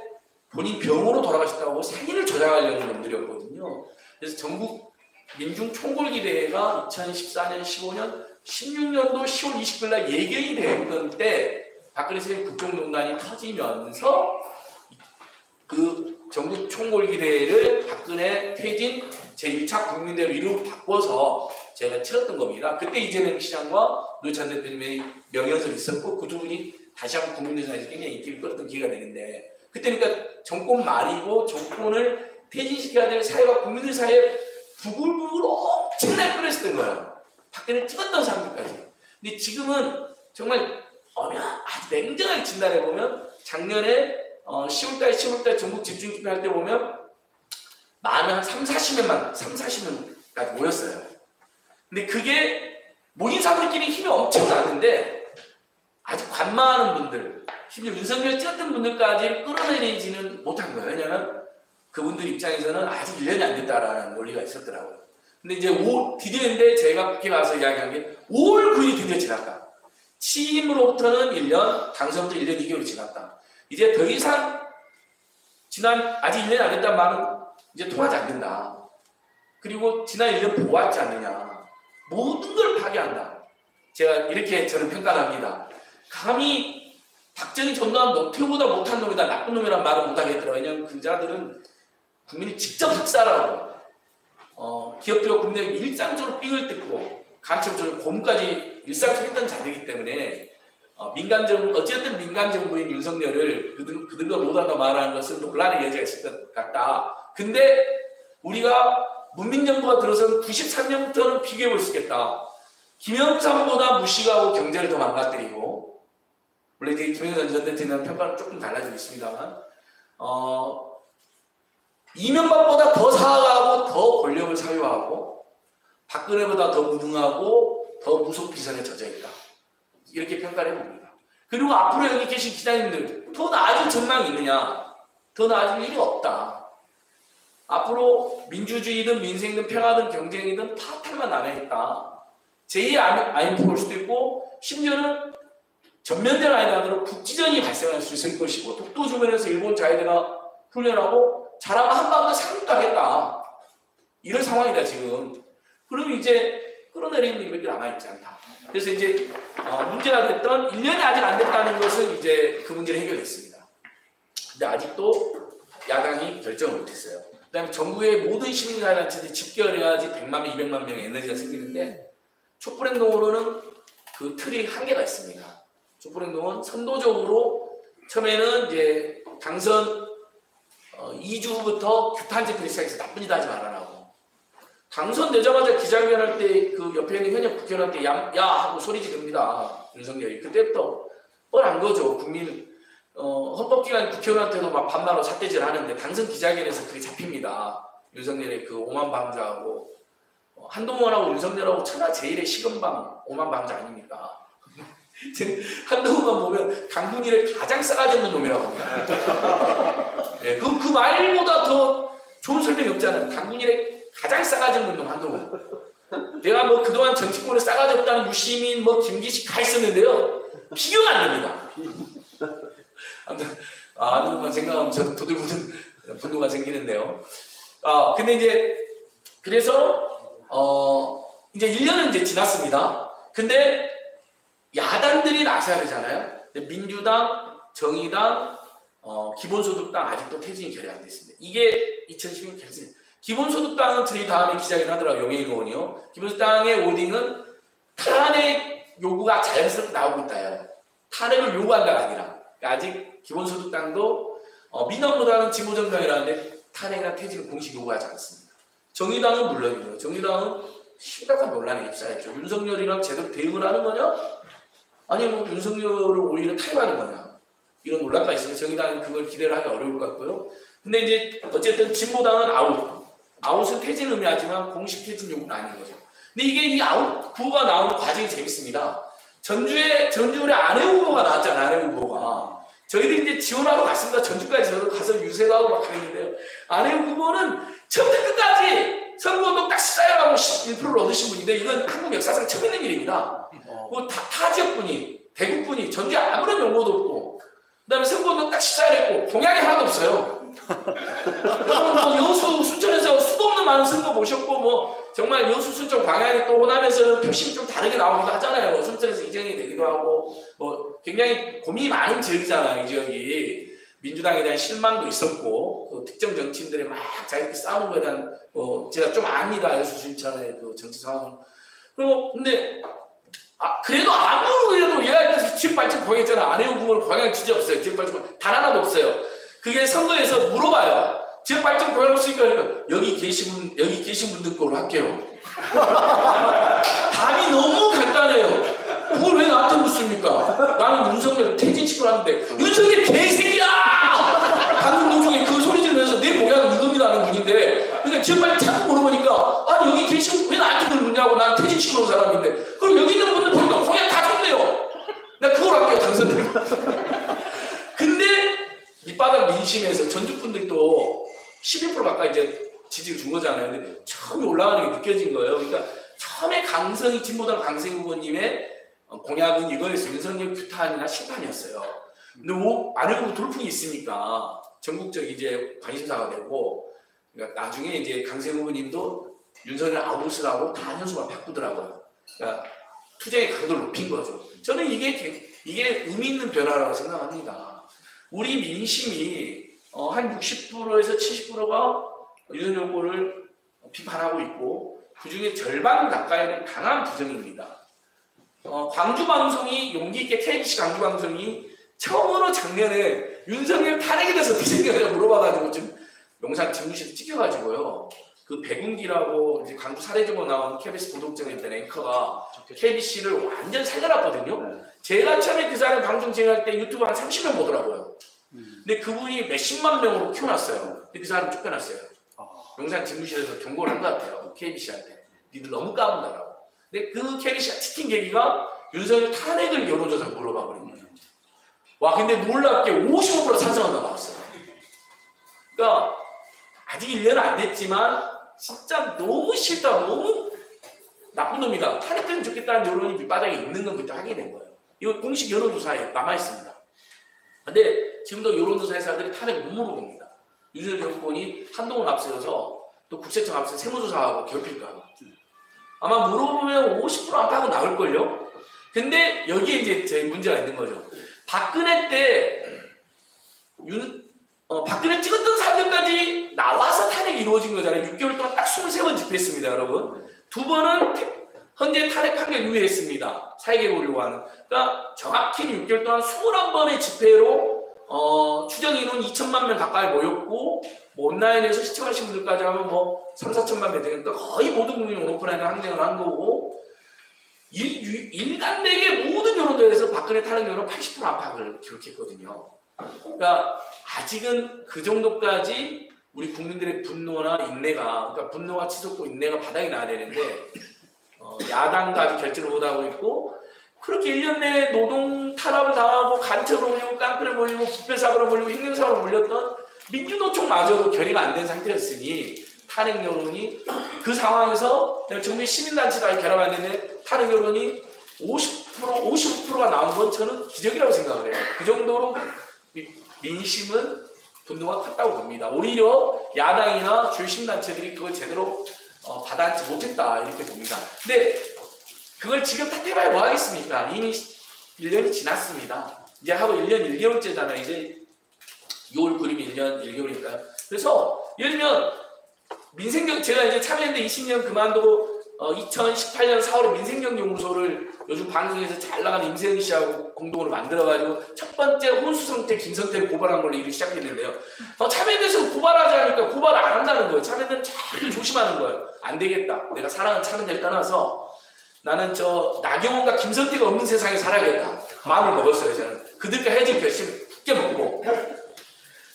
본인 병으로 돌아가셨다고 사진을 조작하려는 놈들이었거든요. 그래서 전국 민중 총궐기대회가 2014년, 15년, 16년도 10월 20일 날 예경이 되었던 때 박근혜 선생 국정농단이 터지면서 그 전국 총궐기 대회를 박근혜 퇴진 제1차 국민대로 이름을 바꿔서 제가 치렀던 겁니다. 그때 이재명 시장과 노찬 대표님의 명연설이 있었고 그 두 분이 다시 한번 국민의사에서 굉장히 인기를 끌었던 기회가 되는데 그때 그러니까 정권 말이고 정권을 퇴진시켜야 될 사회가 국민들 사이에 부글부글 엄청나게 끓였었던 거예요. 박근혜 찍었던 사람들까지. 근데 지금은 정말 어면 아주 냉정하게 진단해 보면 작년에 어, 10월달, 10월달 전국 집중 집회 할 때 보면 많으면 한 3, 40명만, 3, 40명까지 모였어요. 근데 그게 모인 사람들끼리 힘이 엄청 나는데 아주 관망하는 분들, 심지어 윤석열 찍었던 분들까지 끌어내리지는 못한 거예요. 왜냐하면 그분들 입장에서는 아직 1년이 안 됐다라는 논리가 있었더라고요. 근데 이제 5, 드디어인데 제가 국회 가서 이야기한 게 5월 9일이 드디어 지났다. 취임으로부터는 1년, 당선부터 1년 2개월이 지났다. 이제 더 이상 지난 아직 1년이 안 됐다는 말은 이제 통하지 않는다. 그리고 지난 1년 보았지 않느냐. 모든 걸 파괴한다. 제가 이렇게 저는 평가를 합니다. 감히 박정희 전두환 노태우보다 못한 놈이다, 나쁜 놈이란 말을 못하겠더라고요. 왜냐하면 그 자들은 국민이 직접 학살하고 어, 기업들과 국민에게 일상적으로 삥을 뜯고 간첩적으로 곰까지 일상적으로 했던 자들이기 때문에 어, 민간 정부 어쨌든 민간 정부인 윤석열을 그들, 그들과 못한다 말하는 것은 논란의 여지가 있을 것 같다. 근데 우리가 문민 정부가 들어선 93년부터는 비교해 볼 수 있겠다. 김영삼보다 무식하고 경제를 더 망가뜨리고 물론 이제 김영삼 전 대통령 평가는 조금 달라지고 있습니다만 어, 이명박보다 더 사악하고 더 권력을 사유하고 박근혜보다 더 무능하고 더 무속 비선에 젖어 있다. 이렇게 평가를 해봅니다. 그리고 앞으로 여기 계신 기자님들 더 나아질 전망이 있느냐? 더 나아질 일이 없다. 앞으로 민주주의든 민생이든 평화든 경쟁이든 파탄만 남아있다. 제2의 IMF 올 수도 있고 심지어는 전면전 아니라도 국지전이 발생할 수 있을 것이고 독도 주변에서 일본 자위대가 훈련하고 잘하면 한반도 상륙하겠다. 이런 상황이다 지금. 그럼 이제 끌어내리는 일밖에 남아있지 않다. 그래서 이제 어, 문제가 됐던 1년이 아직 안 됐다는 것은 이제 그 문제를 해결했습니다. 근데 아직도 야당이 결정을 못했어요. 그 다음에 전국의 모든 시민사회단체들이 집결해야지 100만 명, 200만 명의 에너지가 생기는데 촛불행동으로는 그 틀이 한계가 있습니다. 촛불행동은 선도적으로 처음에는 이제 당선 어, 2주부터 규탄 집회를 시작해서 나쁜 짓 하지 말아라고 당선되자마자 기자회견할 때 그 옆에 있는 현역 국회의원 한테 야, 야 하고 소리 지릅니다. 윤석열이. 그때부터 뻔한 거죠. 국민 어, 헌법기관 국회의원한테도 막 반말로 삿대질 하는데 당선 기자회견에서 그게 잡힙니다. 윤석열의 그 오만 방자하고 어, 한동훈하고 윤석열하고 천하 제일의 식은방 오만 방자 아닙니까? 한동훈만 보면 강훈이를 가장 싸가지 없는 놈이라고 합니다. 예, 그, 그 말보다 더 좋은 설명이 없잖아요. 강훈이를 가장 싸가지 없는 놈 한동훈. 내가 뭐 그동안 정치권에 싸가지 없다는 유시민, 뭐 김기식 다 있었는데요. 비교가 안 됩니다. 아, 한동훈만 생각하면 저 도들도들 분노가 생기는데요. 아, 근데 이제, 그래서, 어, 이제 1년은 이제 지났습니다. 근데 야당들이 나서야 되잖아요. 민주당, 정의당, 어, 기본소득당 아직도 퇴진이 결의 안 됐습니다. 이게 2016 결승. 기본소득당은 저희 다음에 기자회견 하더라고요. 용해인 의원이요. 기본소득당의 워딩은 탄핵 요구가 자연스럽게 나오고 있다요. 탄핵을 요구한다가 아니라. 그러니까 아직 기본소득당도 어, 민원보다는 지모정당이라는데 탄핵이나 퇴진을 공식 요구하지 않습니다. 정의당은 물론이고요. 정의당은 심각한 논란에 입사했죠. 윤석열이랑 제대로 대응을 하는 거냐? 아니면 윤석열을 오히려 타협하는 거냐? 이런 논란가 있으면 정의당은 그걸 기대를 하기 어려울 것 같고요. 근데 이제 어쨌든 진보당은 아웃. 아웃은 퇴진 의미하지만 공식 퇴진 요구는 아닌 거죠. 근데 이게 이 아웃 구호가 나오는 과정이 재밌습니다. 전주에 전주에 안해욱 후보가 나왔잖아요. 안해욱 후보가. 저희들이 이제 지원하러 갔습니다. 전주까지 저도 가서 유세도 하고 막 그랬는데요. 안해욱 후보는 처음부터 끝까지 선거운동 딱 시작하고 1%를 얻으신 분인데 이건 한국 역사상 처음 있는 일입니다. 뭐 타, 타 지역분이, 대구분이, 전주에 아무런 연고도 없고 그 다음에 선거운동 딱 시작했고 공약이 하나도 없어요. 뭐 여수 순천에서 수도 없는 많은 선거 보셨고 뭐 정말 여수 순천 광양이 또 호남에서는 표심이 좀 다르게 나오기도 하잖아요. 뭐 순천에서 이전이 되기도 하고 뭐 굉장히 고민이 많은 지역이잖아요. 이 지역이 민주당에 대한 실망도 있었고 그 특정 정치인들이 막 자기들 싸우는 거에 대한 뭐 제가 좀 압니다. 여수 순천의 그 정치 상황. 그리고 근데 아, 그래도 아무래도 얘가 지역 발전 공약했잖아. 안해운 구을 광양 진짜 없어요. 지역 발전 단 하나도 없어요. 그게 선거에서 물어봐요. 지역 발전 공약 없으니까 여기 계신 분, 여기 계신 분들 거로 할게요. 답이 너무 간단해요. 그걸 왜 나한테 묻습니까? 나는 윤석열 퇴진시키려 하는데 윤석열 개새끼야! 방금 농성에 그 소리 지르면서 내 공약은 이겁니다 하는 분인데 그러니까 지역 발전 자꾸 물어보니까 아니 여기 계신 분왜 나한테 그걸 묻냐고 난 퇴진시키러 온 사람인데 그럼 여기 있는 분들 보니까 공약 다 좋네요. 나 그걸 할게요 당선되면. 근데 민심에서 전주 분들도 11% 가까이 이제 지지를 준 거잖아요. 근데 처음에 올라가는 게 느껴진 거예요. 그러니까 처음에 강성희 진보당 강성희 후보님의 공약은 이거였어요. 윤석열 규탄이나 심판이었어요. 근데 뭐 안에도 돌풍이 있으니까 전국적 이제 관심사가 되고 그러니까 나중에 이제 강성희 후보님도 윤석열 아웃을 하고 단연수만 바꾸더라고요. 그러니까 투쟁의 강도를 높인 거죠. 저는 이게 이게 의미 있는 변화라고 생각합니다. 우리 민심이 어, 한 60%에서 70%가 윤석열 후보를 비판하고 있고 그 중에 절반 가까이는 강한 부정입니다. 어, 광주 방송이 용기 있게 KBC 광주 방송이 처음으로 작년에 윤석열 탄핵에 대해서 그 생각을 물어봐가지고 지금 영상 집무실에 찍혀가지고요. 그 백운기라고 이제 광주 사례적으로 나온 KBS 보도국장에 있던 앵커가 KBC를 완전 살려놨거든요. 제가 처음에 그 사람 방송 진행할 때 유튜브 한 30명 보더라고요. 근데 그분이 몇십만 명으로 키워놨어요. 근데 그 사람 쫓겨났어요. 영상 집무실에서 경고를 한 것 같아요. KBC한테. 니들 너무 까분다라고. 근데 그 KBC가 찍힌 계기가 윤석열 탄핵을 여론조사 물어봐 버린 거예요. 와, 근데 놀랍게 55% 찬성한다 나왔어요. 그러니까 아직 1년 안 됐지만 진짜 너무 싫다, 너무 나쁜 놈이다. 탄핵되면 좋겠다는 여론이 밑바닥에 있는 건 그때 하게 된 거예요. 이거 공식 여론조사에 남아있습니다. 근데 지금도 여론조사 회사들이 탄핵 못 물어봅니다. 윤석열 정권이 한동훈 앞세워서 또 국세청 앞서 세무조사하고 괴롭힐까 아마 물어보면 50% 안팎은 나올걸요? 근데 여기에 이제 제 문제가 있는 거죠. 박근혜 때, 윤, 어, 박근혜 찍었던 사람들까지 나와서 탄핵이 이루어진 거잖아요. 6개월 동안 딱 23번 집회했습니다, 여러분. 두 번은 현재 탄핵 판결 유예했습니다. 사회개혁을 요구하는. 그러니까 정확히 6개월 동안 21번의 집회로 어, 추정 인원 2천만 명 가까이 모였고 뭐 온라인에서 시청하신 분들까지 하면 뭐 3, 4천만 명 되니까 거의 모든 국민이 오픈라인 항쟁을 한 거고 일, 유- 일관되게 모든 여론조에서 박근혜 탄핵 여론 80% 압박을 기록했거든요. 그러니까 아직은 그 정도까지 우리 국민들의 분노나 인내가 그러니까 분노가 치솟고 인내가 바닥이 나야 되는데 어, 아직 결정을 못하고 있고 그렇게 1년 내에 노동 탄압을 당하고 간첩으로 몰리고 깡패로 몰리고 부패사고로 몰리고 횡령사고로 몰렸던 민주노총마저도 결의가 안 된 상태였으니 탄핵 여론이 그 상황에서 정부의 시민단체가 결합했는데 탄핵 여론이 50% 55%가 나온 건 저는 기적이라고 생각을 해요. 그 정도로 미- 민심은 분노가 컸다고 봅니다. 오히려 야당이나 주요 시민단체들이 그걸 제대로 어, 받아안지 못했다 이렇게 봅니다. 근데 그걸 지금 탓해봐야 뭐 하겠습니까? 이미 1년이 지났습니다. 이제 하고 1년 1개월째잖아요. 이제 6월 9일이 1년 1개월이니까요. 그래서 예를 들면 민생경 제가 이제 참여했는데 20년 그만두고 어, 2018년 4월에 민생경연구소를 요즘 방송에서 잘 나가는 임세은 씨하고 공동으로 만들어가지고 첫 번째 혼수성 태 김성태를 고발한 걸로 일을 시작했는데요. 어, 참여대에서 고발하지 않으니까 고발 안 한다는 거예요. 참여대는 잘 조심하는 거예요. 안 되겠다. 내가 사랑하는 참여대를 떠나서 나는 저 나경원과 김성태가 없는 세상에 살아야겠다. 마음을 먹었어요. 저는 그들과 헤어질 결심을 굳게 먹고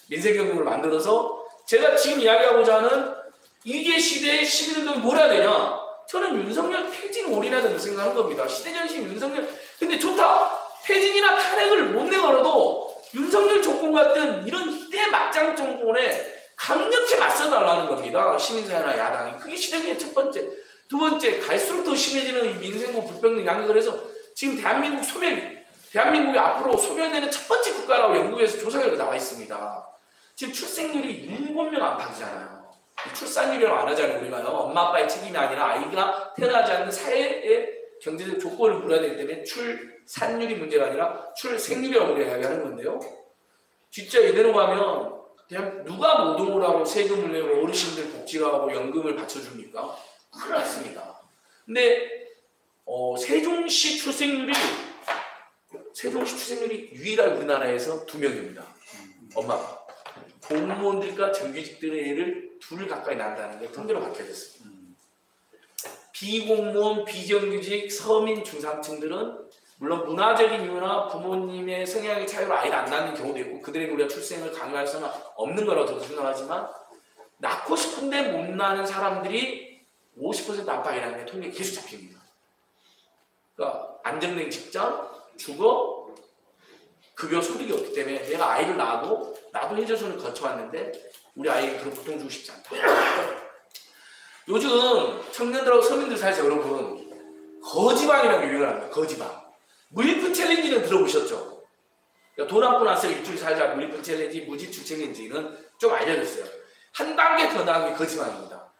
민생경영을 만들어서 제가 지금 이야기하고자 하는 이게 시대의 시민운동이 뭘 해야 되냐? 저는 윤석열 퇴진 된다고 생각하는 겁니다. 시대정신 윤석열 근데 좋다. 퇴진이나 탄핵을 못 내걸어도 윤석열 정권 같은 이런 희대 막장 정권에 강력히 맞서달라는 겁니다. 시민사회나 야당이. 그게 시대의 첫 번째. 두 번째, 갈수록 더 심해지는 이 민생과 불평등 양극을 해서 지금 대한민국 소멸, 대한민국이 앞으로 소멸되는 첫 번째 국가라고 영국에서 조사 결과 나와 있습니다. 지금 출생률이 7명 안팎이잖아요. 이 출산율이라고 안 하잖아요, 우리가요. 엄마 아빠의 책임이 아니라 아이가 태어나지 않는 사회의 경제적 조건을 물어야 되기 때문에 출산율이 문제가 아니라 출생률이라고 우리가 이야기하는 건데요. 진짜 이대로 가면 대한 누가 노동을 하고 세금을 내고 어르신들 복지를 하고 연금을 받쳐줍니까? 큰일 났습니다. 근데 어, 세종시 출생률이 세종시 출생률이 유일한 우리나라에서 두 명입니다. 엄마가. 공무원들과 정규직들의 애를 둘 가까이 난다는 게 통계로 밝혀졌습니다. 비공무원, 비정규직, 서민, 중산층들은 물론 문화적인 이유나 부모님의 성향의 차이로 아이를 안 낳는 경우도 있고 그들에게 우리가 출생을 강요할 수는 없는 거라고 저도 생각하지만 낳고 싶은데 못 낳는 사람들이 50% 안팎이라는 게 통계에 계속 잡힙니다. 그러니까 안정된 직장, 주거, 급여 소득이 없기 때문에 내가 아이를 낳아도 나도 헬조선을 거쳐왔는데 우리 아이에게 그런 고통 주고 싶지 않다. 요즘 청년들하고 서민들 사이에서 여러분 거지방이라는 게 유행합니다. 거지방. 무일푼 challenge는 들어보셨죠? 그러니까 돈 안 쓰고서 일주일 살자 무일푼 challenge, 무지출 challenge는 좀 알려졌어요. 한 단계 더 나은 게 거지방입니다.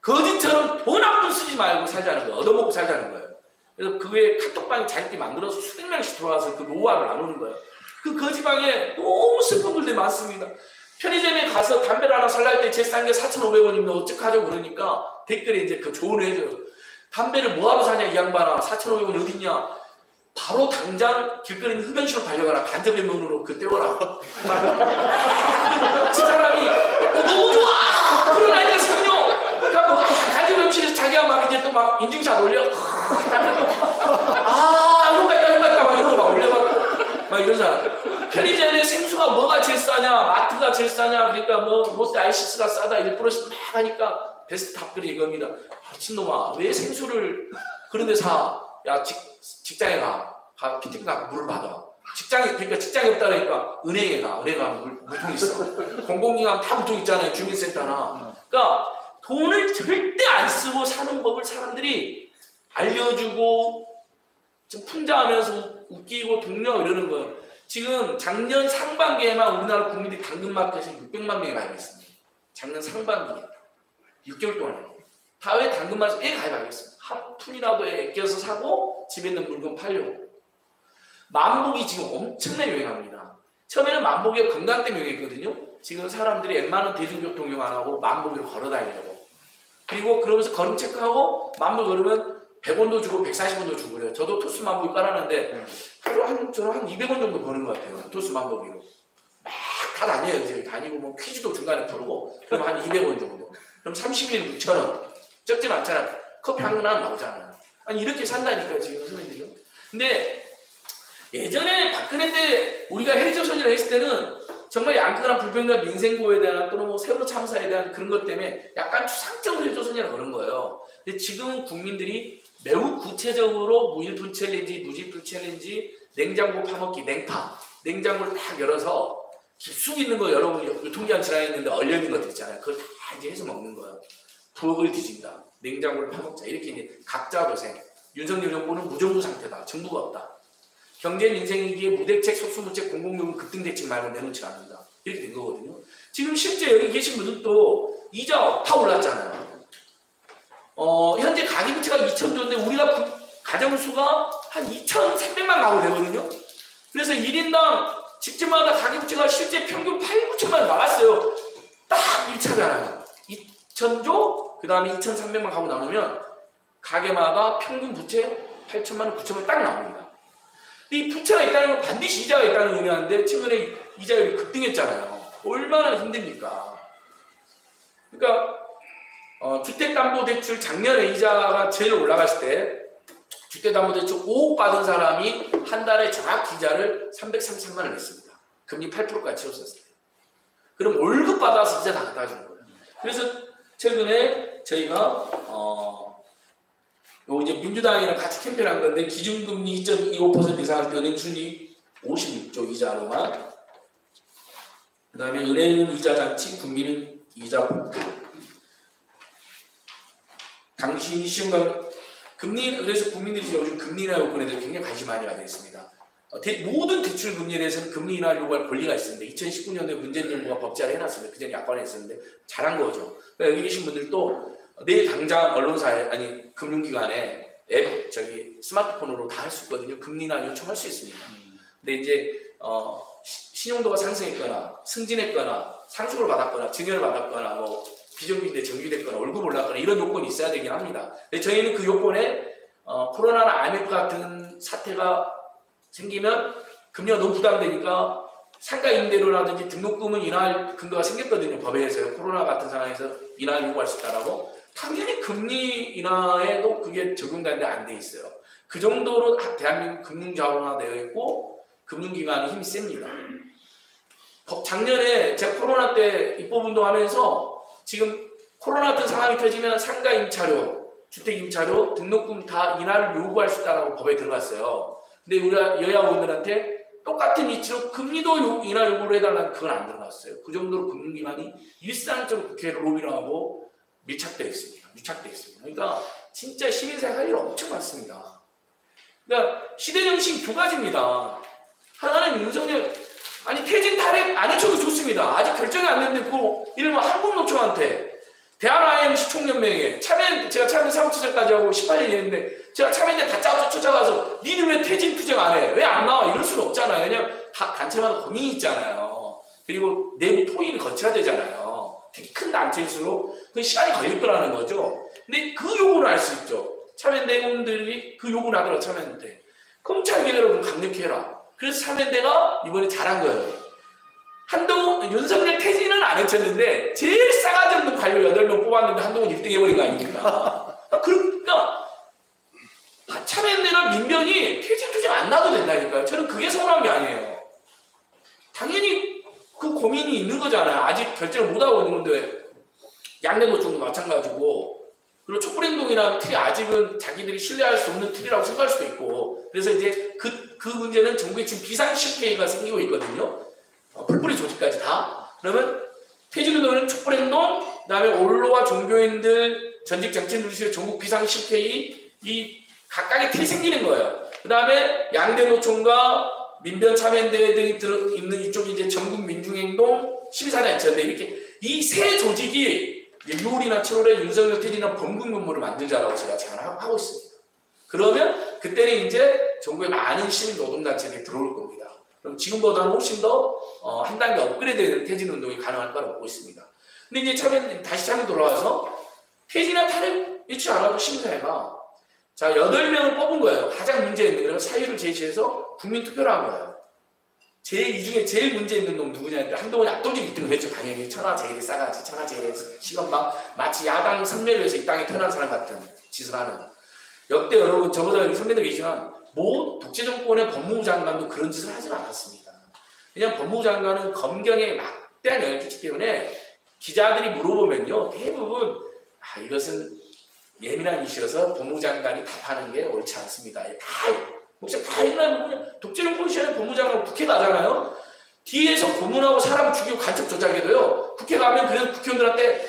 거지처럼 돈한푼 쓰지 말고 살자는 거예요. 얻어먹고 살자는 거예요. 그래서 그 외에 카톡방이 자기들이 만들어서 수백 명씩 들어와서 그 노화를 나누는 거예요. 그 거지방에 너무 슬픈 분들이 많습니다. 편의점에 가서 담배를 하나 살라 할때 제일 싼게 4,500원이면 어떡하죠 그러니까 댓글에 이제 그 조언을 해줘요. 담배를 뭐하러 사냐 이 양반아. 4,500원이 어딨냐? 바로 당장 길거리 흡연실로 달려가라. 간접의 문으로 그 떼어라. 그 사람이 어, 너무 좋아! 그런 아이가 생겨 그러니까 뭐 간접의 자기가 막 이제 또 막 인증샷 올려. 아 이거 같다 이거 같다 막 이러고 막 올려갖고 막 이러잖아. 편의점에 생수가 뭐가 제일 싸냐 마트가 제일 싸냐 그러니까 뭐 롯데 아이시스가 싸다 1%씩 막 하니까 베스트 답글이 이겁니다. 아, 미친놈아 왜 생수를 그런데 사 야 직장에 가. 가, 피팅 가 물을 받아. 직장에 그러니까 직장이 없다 그러니까 은행에 가. 은행 가면 물, 물통 있어. 공공기관 다 물통 있잖아요 주민센터나. 그러니까 돈을 절대 안 쓰고 사는 법을 사람들이 알려주고 좀 풍자하면서 웃기고 동료하고 이러는 거예요. 지금 작년 상반기에만 우리나라 국민들이 당근마켓에 600만 명이 가입했습니다. 작년 상반기에 6개월 동안에 다왜 당근마켓에 가입하겠습니다. 한 푼이라도 아껴서 사고 집에 있는 물건 팔려고 만복이 지금 엄청나게 유행합니다. 처음에는 만복이 건강 때문에 유행했거든요. 지금 사람들이 웬만한 대중교통 이용 안 하고 만복으로 걸어 다니려고 그리고 그러면서 걸음 체크하고 만복 걸으면 100원도 주고 140원도 주고 그래요. 저도 토스 만복이 깔았는데 하루 한 저는 한 200원 정도 버는 것 같아요. 토스 만복이로. 다 다녀요. 이제 다니고 뭐 퀴즈도 중간에 풀고 그럼 한 200원 정도. 그럼 30일 6,000원. 적진 않잖아. 커피 한잔 나오잖아. 아니 이렇게 산다니까 지금 선생님들이요. 근데 예전에 박근혜 때 우리가 헬조선이라 했을 때는 정말 양극한 불평과 민생고에 대한 또는 뭐 세월호 참사에 대한 그런 것 때문에 약간 추상적으로 헬조선이라 그런 거예요. 근데 지금 국민들이 매우 구체적으로 무일푼 챌린지, 무질푼 챌린지, 냉장고 파먹기, 냉파, 냉장고를 딱 열어서 깊숙이 있는 거 여러분 유통기한 지나 있는데 얼려 있는 것들 있잖아요. 그걸 다 이제 해서 먹는 거예요. 부엌을 뒤진다. 냉장고를 파먹자. 이렇게 이제 각자 도생. 윤석열 정부는 무정부 상태다. 정부가 없다. 경제 민생위기에 무대책, 속수무책, 공공요금 급등 대책 말고 내놓지 않는다. 이렇게 된 거거든요. 지금 실제 여기 계신 분들도 이자 다 올랐잖아요. 어, 현재 가계부채가 2천 조인데 우리가 부- 가정수가 한 2,300만 가구 되거든요. 그래서 1인당 집집마다 가계부채가 실제 평균 8, 9천만 나왔어요. 딱 1차잖아요. 2천조, 그 다음에 2,300만 가구 나누면 가게마다 평균 부채 8천만 원, 9천만 원 딱 나옵니다. 이 부채가 있다는 건 반드시 이자가 있다는 의미하는데 최근에 이자율이 급등했잖아요. 얼마나 힘듭니까? 그러니까 어, 주택담보대출 작년에 이자가 제일 올라갔을 때 주택담보대출 5억 받은 사람이 한 달에 정확 이자를 333만 원 냈습니다. 금리 8%까지 치웠었을 때. 그럼 월급 받아서 이자 다 갖다 주는 거예요. 그래서 최근에 저희가 어, 요 이제 민주당이랑 같이 캠페인한 건데 기준금리 2.25% 이상할 때 은행 순이익 56조 이자로만 그 다음에 은행은 이자 장치, 국민은 이자 복구 당시 시험관 금리 그래서 국민들이 요즘 금리나 요건에 대해 굉장히 관심 많이 가져 있습니다. 어, 대- 모든 대출 금리에 대해서는 금리 인하 요구할 권리가 있습니다. 2019년에 문재인 정부가 법제화를 해놨습니다. 그전에 약관에 있었는데 잘한 거죠. 그러니까 여기 계신 분들도 내일 당장 언론사에 아니 금융기관에 앱 저기 스마트폰으로 다 할 수 있거든요. 금리 인하 요청할 수 있습니다. 근데 이제 어, 시- 신용도가 상승했거나 승진했거나 상속을 받았거나 증여를 받았거나 뭐 비정규인데 정규됐거나 월급 올랐거나 이런 요건이 있어야 되긴 합니다. 근데 저희는 그 요건에 어, 코로나나 IMF 같은 사태가 생기면 금리가 너무 부담되니까 상가 임대료라든지 등록금은 인하할 근거가 생겼거든요 법에서요. 코로나 같은 상황에서 인하 요구할 수 있다라고. 당연히 금리 인하에도 그게 적용되는데 안 돼 있어요. 그 정도로 대한민국 금융 자원화 되어 있고 금융기관이 힘이 셉니다. 법- 작년에 제가 코로나 때 입법운동 하면서 지금 코로나 같은 상황이 터지면 상가 임차료 주택 임차료 등록금 다 인하를 요구할 수 있다라고 법에 들어갔어요 근데 우리가 여야 의원들한테 똑같은 이치로 금리도 요- 인하 요구를 해달라는 그건 안 들어갔어요. 그 정도로 금융기관이 일상적으로 국회를 로비를 하고 밀착되어 있습니다. 밀착되어 있습니다. 그러니까 진짜 시민생활 할 일 엄청 많습니다. 그러니까 시대정신 두 가지입니다. 하나는 윤석열 아니 퇴진 탈핵 안 해줘도 좋습니다. 아직 결정이 안 됐는데 그 이른바 한국노총한테 대한IMC 총연맹에 참여 제가 참여 사무처장까지 하고 18년 됐는데 제가 참여인데 다 짜서 쫓아가서 니는 왜 퇴진 투쟁 안 해? 왜 안 나와? 이럴 수는 없잖아요. 왜냐면 다 단체마다 고민이 있잖아요. 그리고 내부 토의를 거쳐야 되잖아요. 되게 큰 단체일수록 그 시간이 걸릴 거라는 거죠. 근데 그 요구는 알수 있죠. 참여대원들이 그 요구를 하더라도 참여했는데 검찰 개혁을 강력히 해라. 그래서 참여대가 이번에 잘한 거예요. 한동훈, 윤석열 퇴진은 안 해쳤는데 제일 싸가지 없는 관료 8명 뽑았는데 한동훈 1등 해버린 거 아닙니까? 그러니까 참여연대나 민변이 퇴진 투쟁 안 나도 된다니까요. 저는 그게 서운한 게 아니에요. 당연히 그 고민이 있는 거잖아요. 아직 결정을 못하고 있는 건데 양대노총도 마찬가지고 그리고 촛불행동이라는 틀이 아직은 자기들이 신뢰할 수 없는 틀이라고 생각할 수도 있고 그래서 이제 그, 그 문제는 전국에 지금 비상실회의가 생기고 있거든요. 어, 풀뿌리 조직까지 다. 그러면 퇴진운동은 촛불행동, 그 다음에 언로와 종교인들, 전직 정치인들의 전국 비상실회의 이 각각의 틀이 생기는 거예요. 그 다음에 양대노총과 민변참여연대 등이 들어 있는 이쪽이 이제 전국 민중행동 14단체인데 이렇게 이 세 조직이 6월이나 7월에 윤석열 퇴진한 범국 면모를 만들자라고 제가 제안을 하- 하고 있습니다. 그러면 그때는 이제 전국에 많은 시민 노동단체들이 들어올 겁니다. 그럼 지금보다는 훨씬 더 어, 한 단계 업그레이드된 퇴진 운동이 가능할 거라고 보고 있습니다. 근데 이제 참여, 다시 참여 돌아와서 퇴진이나 탈핵 잃지 않아도 시민사회가 자, 8명을 뽑은 거예요. 가장 문제 있는 거는 사유를 제시해서 국민 투표를 한 거예요. 제일 이 중에 제일 문제 있는 놈 누구냐 했더니 한동훈이 압도적 1등을 했죠. 당연히 천하 제일의 싸가지 천하 제일의 시건막 마치 야당 선멸을 해서 이 땅에 태어난 사람 같은 짓을 하는. 역대 여러분 저보다 여기 선배들 계시지만 모 독재 정권의 법무부 장관도 그런 짓을 하지 않았습니다. 그냥 법무부 장관은 검경에 막대한 영향을 끼치기 때문에 기자들이 물어보면요 대부분 아 이것은 예민한 이슈여서 법무부 장관이 답하는 게 옳지 않습니다. 다 목사 다 옛날 그냥 독재 정권 시절에 법무장관 국회 가잖아요. 뒤에서 고문하고 사람 죽이고 간첩 조작해도요. 국회 가면 그래도 국회의원들한테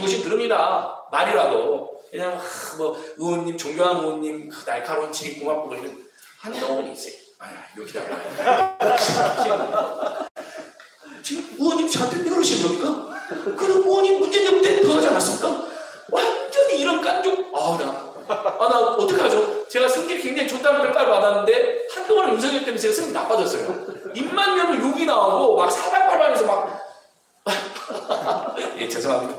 무시 들읍니다. 말이라도 그냥 하, 뭐 의원님 존경하는 의원님 그 날카로운 질이 고맙고 그러는 한동훈이 있어요. 아 여기다가 지금 의원님 저한테 이러시는 겁니까? 그럼 의원님 때 그러지 않았습니까? 완전히 이런 깐족 아나 아, 나 어떡하죠? 제가 성격 굉장히 좋다는 평가를 받았는데 한동안 윤석열 때문에 제가 성격이 나빠졌어요. 입만 열면 욕이 나오고 막 사방팔방에서 막 예, 죄송합니다.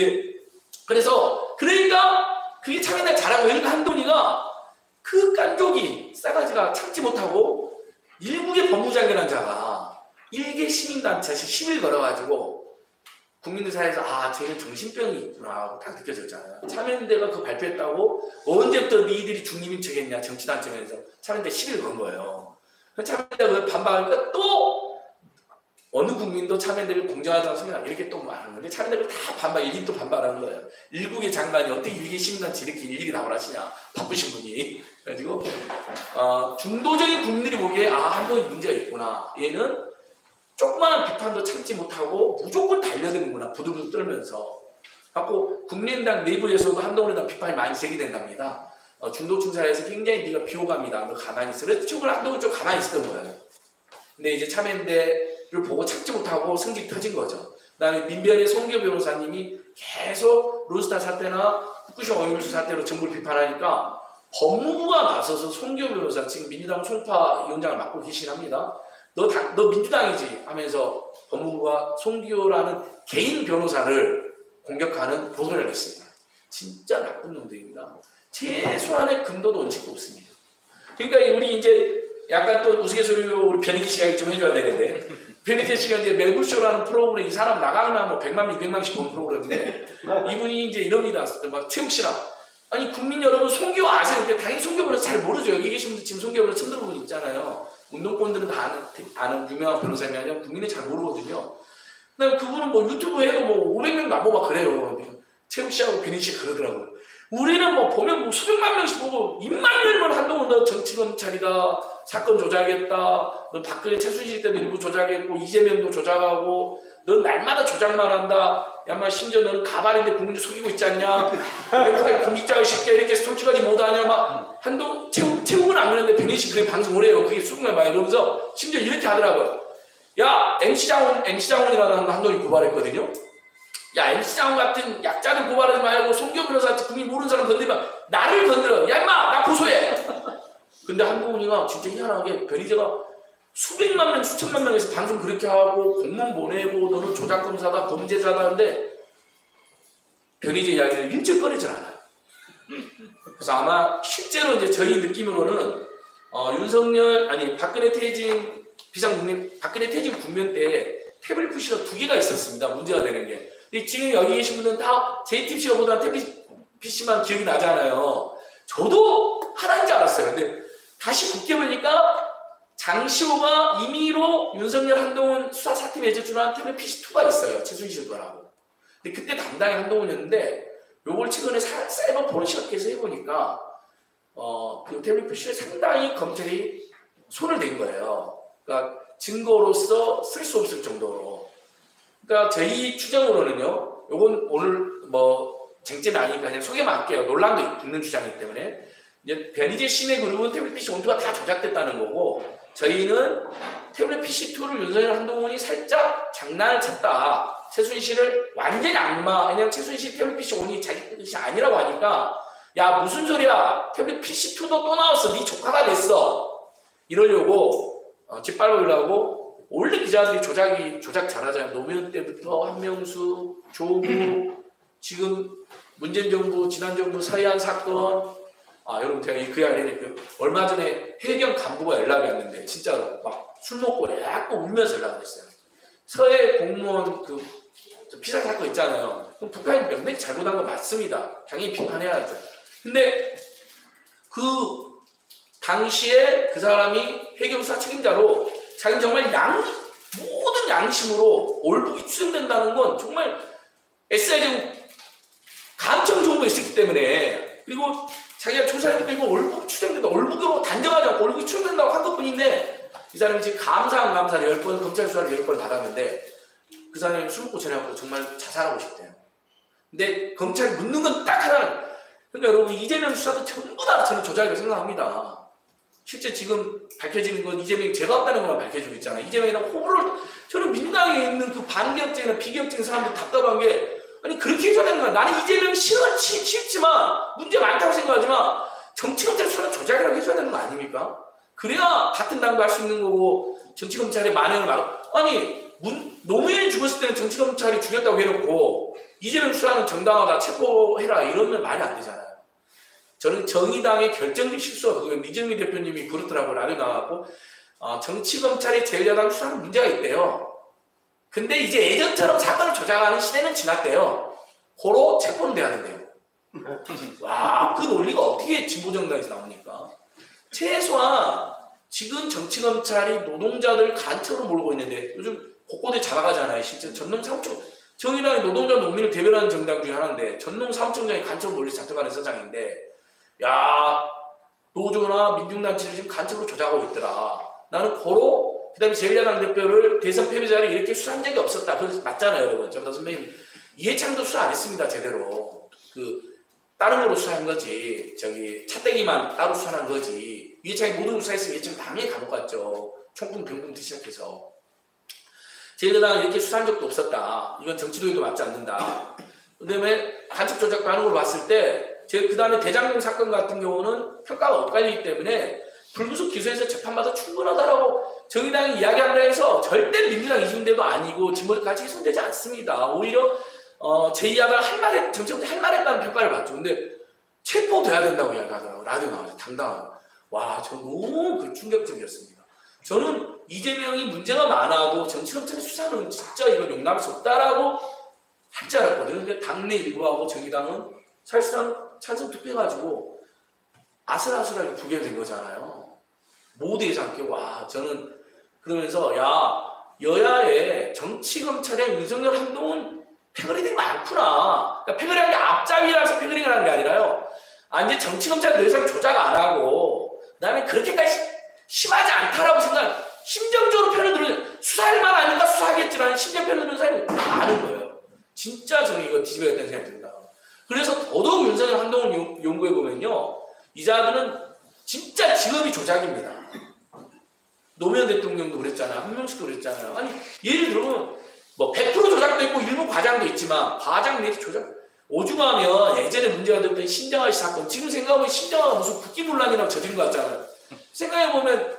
예, 그래서 그러니까 그게 참 옛날 잘하고 그러니까 한동이가 그 깐족이 싸가지가 참지 못하고 일국의 법무장관한 자가 일개 시민단체에서 힘을 걸어가지고 국민들 사이에서 아 쟤는 정신병이 있구나 하고 다 느껴졌잖아요. 참여연대가 그 발표했다고 언제부터 니들이 중립인 척했냐 정치단체면서 참여연대 시비를 건 거예요. 참여연대가 그 반박하니까 또 어느 국민도 참여연대를 공정하다고 생각 이렇게 또 말하는 건데 참여연대가 다 반박 일일이 또 반발하는 거예요. 일국의 장관이 어떻게 일개 시민단체 이렇게 일일이 나오라시냐 바쁘신 분이 그래가지고 어, 중도적인 국민들이 보기에 아 한동이 문제가 있구나 얘는 조그마한 비판도 참지 못하고 무조건 달려드는구나 부들부들 떨면서 갖고 국민당 내부에서도 한동훈에 비판이 많이 제기된답니다. 어, 중도층 사회에서 굉장히 네가 비호감이다. 너 가만히 있어. 그래서 친구를 한동훈 좀 가만히 있었던 거예요. 근데 이제 참여연대를 보고 참지 못하고 성질이 터진 거죠. 그다음에 민변의 송교 변호사님이 계속 론스타 사태나 후쿠시마 오염수 사태로 정부를 비판하니까 법무부가 나서서 송교 변호사 지금 민주당 송파 위원장을 맡고 계신 합니다. 너, 다, 너 민주당이지 하면서 법무부가 송기호라는 개인 변호사를 공격하는 보도를 했습니다. 진짜 나쁜 놈들입니다. 최소한의 금도도 원칙도 없습니다. 그러니까 우리 이제 약간 또 우스갯소리로 우리 변희기 씨가 좀 해줘야 되는데 변희기 씨가 이제 매불쇼라는 프로그램 이 사람 나가면 뭐 100만, 200만씩 본 프로그램인데 이분이 이제 이럽니다. 막 최욱 씨랑 아니 국민 여러분 송기호 아세요? 당연히 송기호는 잘 모르죠. 여기 계신 분들 지금 송기호를 처음 들어보고 있잖아요. 운동권들은 다 아는, 아는 유명한 아니라 국민이 잘 모르거든요. 근데 그분은 뭐 유튜브 해도 뭐 500명 넘어 막 그래요. 최욱 씨하고 비니 씨 그러더라고요. 우리는 뭐 보면 뭐 수백만 명씩 보고 입만 열면 한동훈 너 정치검찰이다. 사건 조작했다. 너 박근혜 최순실 때도 일부 조작했고 이재명도 조작하고 넌 날마다 조작만 한다. 야마 심지어 너는 가발인데 국민을 속이고 있지 않냐? 왜 공직자의 쉽게 이렇게 솔직하지 못하냐? 막 한동 최욱 최욱은 안 그랬는데 변희 씨 그게 방송을 해요. 그게 수긍을 많이 이러면서 심지어 이렇게 하더라고요. 야 MC 장훈 MC 장훈이라는 한동이 고발했거든요. 야 MC 장훈 같은 약자들 고발하지 말고 송교 변호사한테 국민 모르는 사람 건드리면 나를 건드려. 야 임마 나 고소해. 근데 한동훈이가 진짜 희한하게 변희재가 수백만 명, 수천만 명에서 방송 그렇게 하고 공문 보내고 너는 조작검사다, 범죄자다 하는데 변희재 이야기를 일절 꺼내질 않아요. 그래서 아마 실제로 이제 저희 느낌으로는 어, 윤석열 아니 박근혜 퇴진 비상국민 박근혜 퇴진 국면 때 태블릿 PC가 두 개가 있었습니다. 문제가 되는 게. 근데 지금 여기 계신 분들은 다 JTBC보다 태블릿 PC만 기억이 나잖아요. 저도 하나인 줄 알았어요. 근데 다시 국게 보니까 장시호가 임의로 윤석열 한동훈 수사 사태 매제주한 태블릿 PC2가 있어요. 최순실 거라고. 근데 그때 담당이 한동훈이었는데 요걸 최근에 사, 사이버 포렌식학에서 해보니까 어, 그 태블릿 PC를 상당히 검찰이 손을 댄 거예요. 그러니까 증거로서 쓸 수 없을 정도로. 그러니까 저희 추정으로는요. 요건 오늘 뭐 쟁점이 아니니까 그냥 소개만 할게요. 논란도 있는 주장이기 때문에. 이제 변희재 씨네 그룹은 PC 온도가 다 조작됐다는 거고 저희는 태블릿 PC2를 윤석열 한동훈이 살짝 장난을 쳤다. 최순실을 완전히 악마. 왜냐면 최순실 태블릿 PC 온이 자기 뜻이 아니라고 하니까 야 무슨 소리야. 태블릿 PC2도 또 나왔어. 네 조카가 됐어. 이러려고 어, 짓밟으려고 원래 기자들이 조작이 조작 잘하잖아요. 노무현 때부터 한명수, 조국, 지금 문재인 정부, 지난 정부 서해안 사건 아 여러분 제가 이그 안에 그 얼마 전에 해경 간부가 연락이 왔는데 진짜로 막 술 먹고 약간 울면서 연락을 했어요. 서해 공무원 그 피살 사건 있잖아요. 그럼 북한이 명백히 잘못한 건 맞습니다. 당연히 비판해야죠. 근데 그 당시에 그 사람이 해경수사 책임자로 자기 정말 양 모든 양심으로 올북이 추정된다는 건 정말 SIM 감청 정보가 있었기 때문에 그리고 자기가 조사했기 때문에 올북 추정된다. 올북으로 단정하지 않고 올북이 추정된다고 한 것뿐인데 이 사람이 지금 감사한 감사를 10번 검찰 수사를 10번 받았는데 그 사람이 술 먹고 전화하고 정말 자살하고 싶대요. 근데 검찰이 묻는 건 딱 하나 그러니까 여러분 이재명 수사도 전부 다 저는 조작이라고 생각합니다. 실제 지금 밝혀지는 건 이재명이 죄가 없다는 것만 밝혀지고 있잖아요. 이재명이랑 호불호를 저는 민당에 있는 그 반격적이나 비격적인 사람들 답답한 게 아니 그렇게 해줘야 되는 거야. 나는 이재명 싫어 치- 싫지만 문제 많다고 생각하지만 정치검찰 수사는 조작이라고 해줘야 되는 거 아닙니까? 그래야 같은 당도 할 수 있는 거고 정치검찰의 만행을 막 아니 문, 노무현이 죽었을 때는 정치검찰이 죽였다고 해놓고 이재명 수사는 정당하다 체포해라 이러면 말이 안 되잖아요. 저는 정의당의 결정적 실수가 그건 이정미 대표님이 그렇더라고 라디오 나왔고 어, 정치검찰이 제1야당 수사는 문제가 있대요. 근데 이제 예전처럼 사건을 조작하는 시대는 지났대요. 고로 체포는 돼야 된대요. 와, 그 논리가 어떻게 진보정당에서 나오니까. 최소한 지금 정치검찰이 노동자들 간첩으로 몰고 있는데 요즘 곳곳에 잡아가잖아요. 실제 전농 사무총 정의당이 노동자 농민을 대변하는 정당 중에 하나인데 전농 사무총장이 간첩으로 몰려 잡혀가는 서장인데 야 노조나 민중단체를 지금 간첩으로 조작하고 있더라. 나는 고로 그 다음에 제1야당 대표를 대선 패배자를 이렇게 수사한 적이 없었다. 그래서 맞잖아요, 여러분. 정당 선배님 이해창도 수사 안 했습니다, 제대로. 그 다른 거로 수사한 거지. 저기 차떼기만 따로 수사한 거지. 이해창이 모든 수사했으면 이해창 당연히 감옥 갔죠. 총금 병금부터 시작해서. 제1야당은 이렇게 수사한 적도 없었다. 이건 정치도에도 맞지 않는다. 그 다음에 간첩 조작도 하는 걸 봤을 때제 그다음에 대장동 사건 같은 경우는 평가가 엇갈리기 때문에 불구속 기소해서 재판받아 충분하다라고 정의당이 이야기한다 해서 절대 민주당 이중대도 아니고 진보까지 훼손되지 않습니다. 오히려 어, 제2야가 할 말에 정치적으로 할 말했다는 평가를 받죠. 근데 체포돼야 된다고 이야기하더라고 라디오 나와서 당당하고 와저 너무 그 충격적이었습니다. 저는 이재명이 문제가 많아도 정치검찰의 수사는 진짜 이건 용납할 수 없다라고 할 줄 알았거든요. 근데 당내 일부하고 정의당은 사실상 찬성 투표해가지고 아슬아슬하게 부결된 거잖아요. 모두의 장께 와 저는 그러면서 야 여야의 정치 검찰의 윤석열 행동은 패거리들이 많구나. 그러니까 패거리한 게 앞잡이라서 패거리를 하는 게 아니라요. 아 이제 정치 검찰 더 이상 조작 안 하고 나는 그렇게까지 심하지 않다라고 생각. 심정적으로 편을 들은 수사할 만 아닌가 수사하겠지라는 심정 편을 드는 사람이 많은 거예요. 진짜 저는 이거 뒤집어야겠다는 생각이 듭니다. 그래서 더더욱 윤석열 한동훈 연- 연구해 보면요, 이 자들은 진짜 직업이 조작입니다. 노무현 대통령도 그랬잖아요. 한명숙도 그랬잖아요. 아니 예를 들면 뭐 100% 조작도 있고 일부 과장도 있지만 과장 내지 조작 오죽하면 예전에 문제가 됐던 신정아 씨 사건 지금 생각하면 신정아가 무슨 국기 문란이라도 저지른 것 같잖아요. 생각해 보면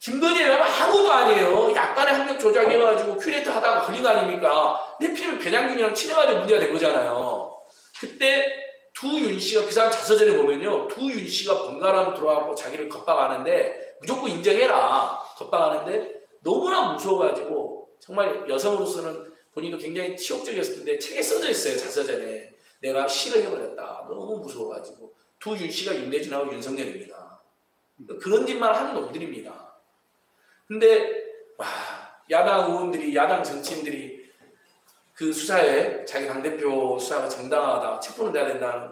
김건희라면 암것도 아니에요. 약간의 학력 조작해가지고 큐레이터 하다가 걸린 거 아닙니까? 내 피를 변양균이랑 친해가지고 문제가 된 거잖아요. 그때 두윤 씨가 그 사람 자서전에 보면요. 두윤 씨가 번갈아가며 들어와서 자기를 겁박하는데 무조건 인정해라. 겁박하는데 너무나 무서워가지고 정말 여성으로서는 본인도 굉장히 치욕적이었을 텐데 책에 써져 있어요. 자서전에. 내가 싫어해버렸다. 너무 무서워가지고. 두 윤 씨가 윤대준하고 윤석열입니다. 그런 짓만 하는 놈들입니다. 근데 와 야당 의원들이 야당 정치인들이 그 수사에 자기 당대표 수사가 정당하다 체포는 돼야 된다는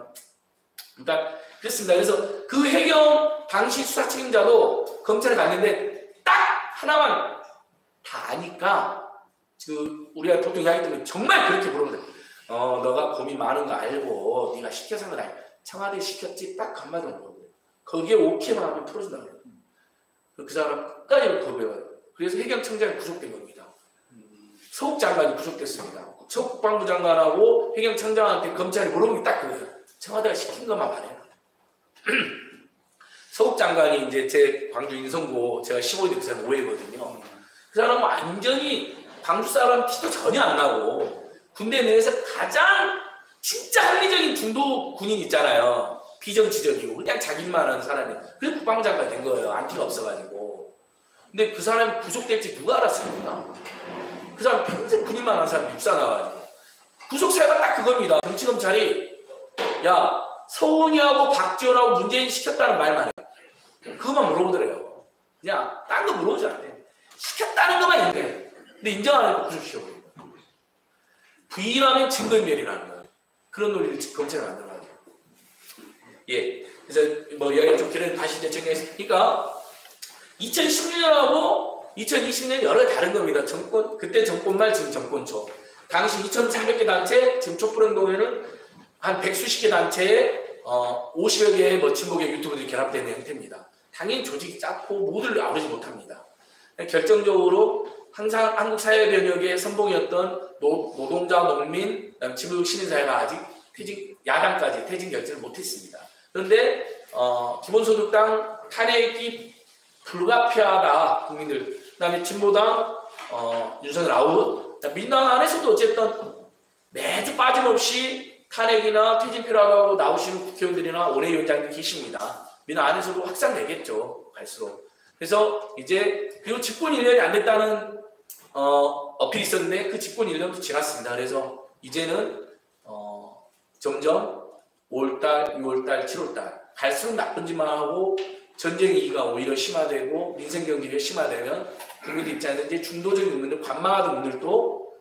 그러니까 그렇습니다. 그래서 그 해경 당시 수사 책임자도 검찰에 갔는데 딱 하나만 다 아니까 그 우리가 보통 이야기 때문에 정말 그렇게 물어보는 어 너가 고민 많은 거 알고 네가 시켜서 건 아니야 청와대 시켰지 딱 한마디만 물어보요 거기에 오케이만 하면 풀어준다고 그래요. 그 사람 끝까지 거부해요. 그래서 해경청장이 구속된 겁니다. 서욱 장관이 구속됐습니다. 서욱 국방부 장관하고 해경청장한테 검찰이 물어본 게 딱 그거예요. 청와대가 시킨 것만 말해라. 장관이 이제 제 광주 인성고 제가 15대 그 사람 오해거든요. 그 사람은 완전히 광주 사람 티도 전혀 안 나고 군대 내에서 가장 진짜 합리적인 중도 군인 있잖아요. 비정치적이고 그냥 자기만 하는 사람이 그래서 국방장관 된 거예요. 안티가 없어가지고. 근데 그 사람이 구속될지 누가 알았습니까? 그 사람 평생 군인만 한 사람 육사 나와가지고. 구속사유가 딱 그겁니다. 정치검찰이 야 서훈이하고 박지원하고 문재인 시켰다는 말만 해. 그것만 물어보더래요. 그냥 딴 거 물어보지 않대. 시켰다는 것만 얘기해. 근데 인정 안 하고 구속시켜버려. 부인하면 증거인멸이라는 거예요. 그런 논리를 검찰이 만들어가지고. 예. 그래서 뭐 여기 좀 길은 다시 이제 정리했으니까 2016년하고 2020년 여러 다른 겁니다. 정권 그때 정권 말 지금 정권 초. 당시 2,300개 단체 지금 촛불행동에는 한 백수십 개 단체에 어 50여 개의 뭐 친목의 유튜브들이 결합된 형태입니다. 당연히 조직이 작고 모두를 아우르지 못합니다. 결정적으로 항상 한국 사회 변혁의 선봉이었던 노, 노동자, 농민, 그다음 지부 시민사회가 아직 퇴진 야당까지 퇴진 결정을 못했습니다. 그런데 어, 기본소득당 탄핵이 불가피하다 국민들. 그다음에 진보당 어, 윤석열 아웃. 민당 안에서도 어쨌든 매주 빠짐없이 탄핵이나 퇴진 필요하다고 나오시는 국회의원들이나 원외위원장들이 계십니다. 민당 안에서도 확산되겠죠. 갈수록. 그래서 이제 그리고 집권 1년이 안 됐다는 어, 어필이 있었는데 그 집권 1년도 지났습니다. 그래서 이제는 어, 점점 5월달, 6월달, 7월달 갈수록 나쁜 짓만 하고 전쟁 위기가 오히려 심화되고 민생 경기가 심화되면 국민들 입장에서 이제 중도적인 분들, 관망하던 분들도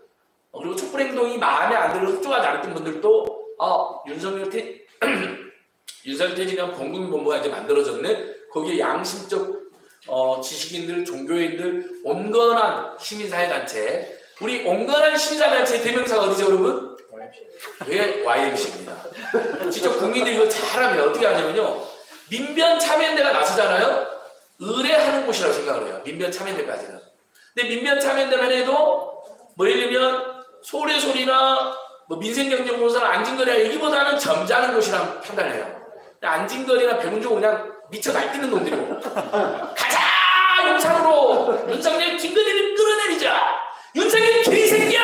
어, 그리고 촛불 행동이 마음에 안 들어 흡족하지 않았던 분들도 아 윤석열 태 윤석열 퇴진이랑 범국민 본부가 이제 만들어졌네 거기에 양심적 어, 지식인들, 종교인들, 온건한 시민사회단체. 우리 온건한 시민사회단체 대명사가 어디죠, 여러분? 예, YMC입니다. 직접 국민들이 이거 잘하면 어떻게 하냐면요. 민변 참여연대가 나서잖아요. 의뢰하는 곳이라고 생각을 해요. 민변 참여연대까지는. 근데 민변 참여연대만 해도 뭐 예를 들면 소래소리나 뭐 민생경제공사나 안진거리나 여기보다는 점잖은 곳이라 판단해요. 안진거리나 백운종 그냥 미쳐 날뛰는 놈들이고. 가자! 용산으로! 윤석열 김건희를 끌어내리자! 윤석열 개새끼야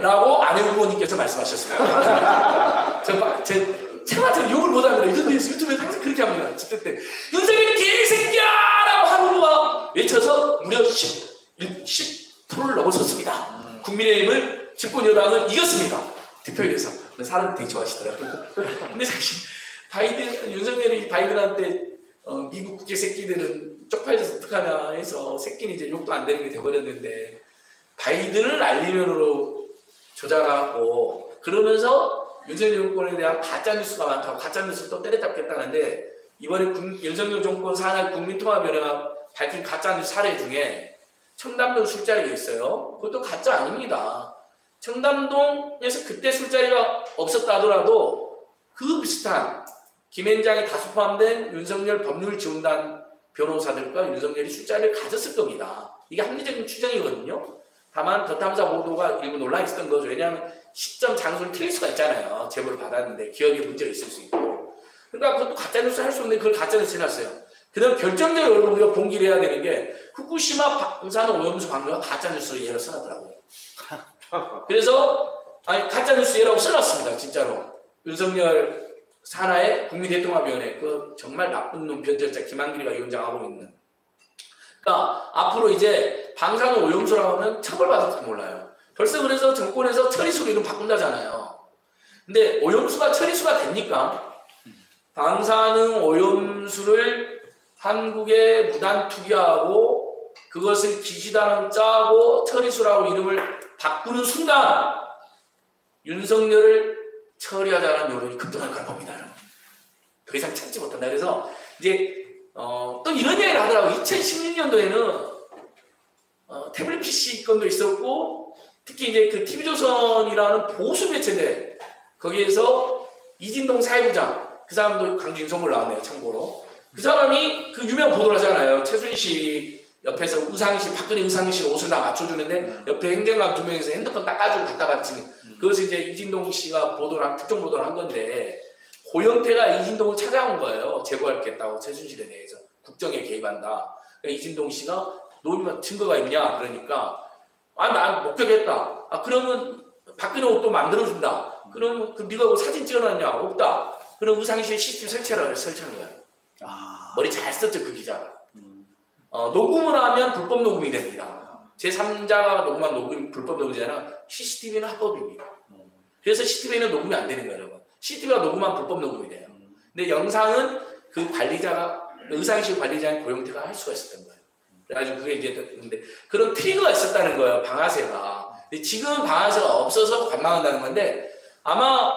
라고 안혜 후보님께서 말씀하셨습니다. 저, 제 차마저 욕을 못하더라고요 근데 유튜브에서 항상 그렇게 합니다. 집회 때. 윤석열 개새끼야 라고 한 후보가 외쳐서 무려 10, 10%를 넘어섰습니다. 국민의힘을 집권 여당은 이겼습니다. 득표율에서 사람 되게 좋아하시더라고요. 근데 사실 바이든 윤석열이 바이든한테 어, 미국 국제 새끼들은 쪽팔려서 어떡하냐 해서 새끼는 이제 욕도 안 되는 게 돼버렸는데 바이든을 알리면으로 조작하고 그러면서 윤석열 정권에 대한 가짜 뉴스가 많다고 가짜 뉴스 또 때려잡겠다는데 이번에 군, 윤석열 정권 산하 국민통합위원회가 밝힌 가짜 뉴스 사례 중에 청담동 술자리가 있어요. 그것도 가짜 아닙니다. 청담동에서 그때 술자리가 없었다 하더라도 그 비슷한 김앤장이 다수 포함된 윤석열 법률 지원단 변호사들과 윤석열이 술자리를 가졌을 겁니다. 이게 합리적인 추정이거든요. 다만 더 탐사 보도가 일부 논란이 있었던 거죠. 왜냐하면 시점 장소를 틀릴 수가 있잖아요. 제보를 받았는데 기억에 문제가 있을 수 있고. 그러니까 그것도 가짜뉴스 할 수 없는데 그걸 가짜뉴스 해놨어요. 그 다음 결정적으로 우리가 봉기를 해야 되는 게 후쿠시마 방사능 오염수 방류가 가짜뉴스로 예를 써놨더라고요. 그래서 아니 가짜뉴스 예라고 써놨습니다. 진짜로. 윤석열 산하의 국민대통합위원회 그 정말 나쁜 놈 변절자 김한길이가 위원장하고 있는. 그러니까 앞으로 이제 방사능 오염수라고 하면 처벌받을지 몰라요. 벌써 그래서 정권에서 처리수로 이름 바꾼다잖아요. 근데 오염수가 처리수가 됩니까? 방사능 오염수를 한국에 무단 투기하고 그것을 기지단을 짜고 처리수라고 이름을 바꾸는 순간 윤석열을 처리하자는 여론이 급등할 거라 봅니다. 더 이상 참지 못한다. 그래서 이제 어, 또 이런 이야기를 하더라고. 2016년도에는 어, 태블릿 PC 건도 있었고 특히 이제 그 TV조선이라는 보수 매체인데 거기에서 이진동 사회부장 그 사람도 강주 인성을 나왔네요. 참고로 그 사람이 그 유명 보도를 하잖아요. 최순실 옆에서 우상실 박근혜 우상실 옷을 다 맞춰주는데 옆에 행정관 두 명이서 핸드폰 닦아주고 갖다 바치는 그것을 이제 이진동 씨가 보도를 한, 특정 보도를 한 건데 고영태가 이진동을 찾아온 거예요. 제보하겠다고 최순실에 대해서 국정에 개입한다. 그러니까 이진동 씨가 노임만 증거가 있냐 그러니까 아난 목격했다. 아 그러면 박근혜 옷도 만들어준다. 그러면 그 네가 뭐 사진 찍어놨냐? 없다. 그런 의상실 CCTV 설치하라고 설치한 거야. 아, 머리 잘 썼죠 그 기자가. 어, 녹음을 하면 불법 녹음이 됩니다. 제 3자가 녹음한 녹음 불법 녹음이잖아. CCTV는 합법입니다. 그래서 CCTV는 녹음이 안 되는 거예요, 여러분. CCTV가 녹음한 불법 녹음이 돼요. 근데 영상은 그 관리자가 의상실 관리자인 고영태가 할 수가 있었던 거예요. 그래가지고 그게 이제 근데 그런 트리거가 있었다는 거예요, 방아쇠가. 근데 지금 방아쇠가 없어서 관망한다는 건데 아마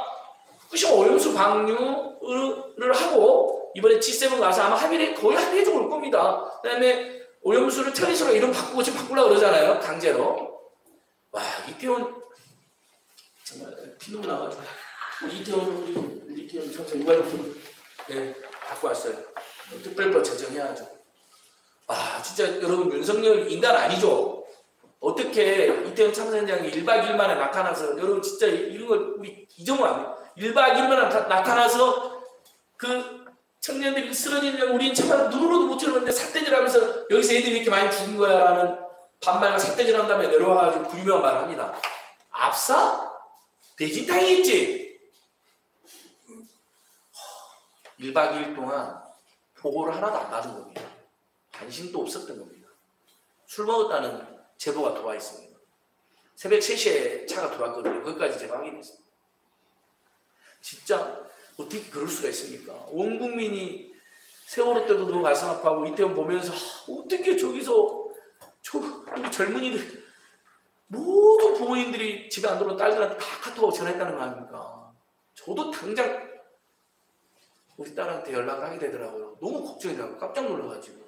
후쿠시마 오염수 방류를 하고 이번에 G7 가서 아마 합의를 거의 합의해주고 올 겁니다. 그 다음에 오염수를 처리수로 이름 바꾸고 지금 바꾸려고 그러잖아요, 강제로. 와 이태원 정말 피눈물 나가지고 이태원 우리 이태원 청소 유가족들 네 갖고 왔어요. 특별법 제정해야죠. 아 진짜 여러분 윤석열 인간 아니죠? 어떻게 이태원 참사 현장에 1박 2일 만에 나타나서 여러분 진짜 이런 걸 우리 잊으면 안 돼요. 1박 2일 만에 나타- 나타나서 그 청년들이 쓰러지는 우린 정말 눈으로도 못 들었는데 삿대질 하면서 여기서 애들이 이렇게 많이 죽은 거야 라는 반말과 삿대질 한 다음에 내려와가지고 그 유명한 말을 합니다. 압사? 대진탕이겠지? 1박 2일 동안 보고를 하나도 안 받은 겁니다. 관심도 없었던 겁니다. 술 먹었다는 제보가 들어와 있습니다. 새벽 3시에 차가 들어왔거든요. 거기까지 제가 확인했습니다. 진짜 어떻게 그럴 수가 있습니까? 온 국민이 세월호 때도 너무 가슴 아파하고 이태원 보면서 아, 어떻게 저기서 저 젊은이들 모든 부모님들이 집에 안 들어온 딸들한테 다 카톡 전했다는 거 아닙니까? 저도 당장 우리 딸한테 연락을 하게 되더라고요. 너무 걱정이 되고 깜짝 놀라가지고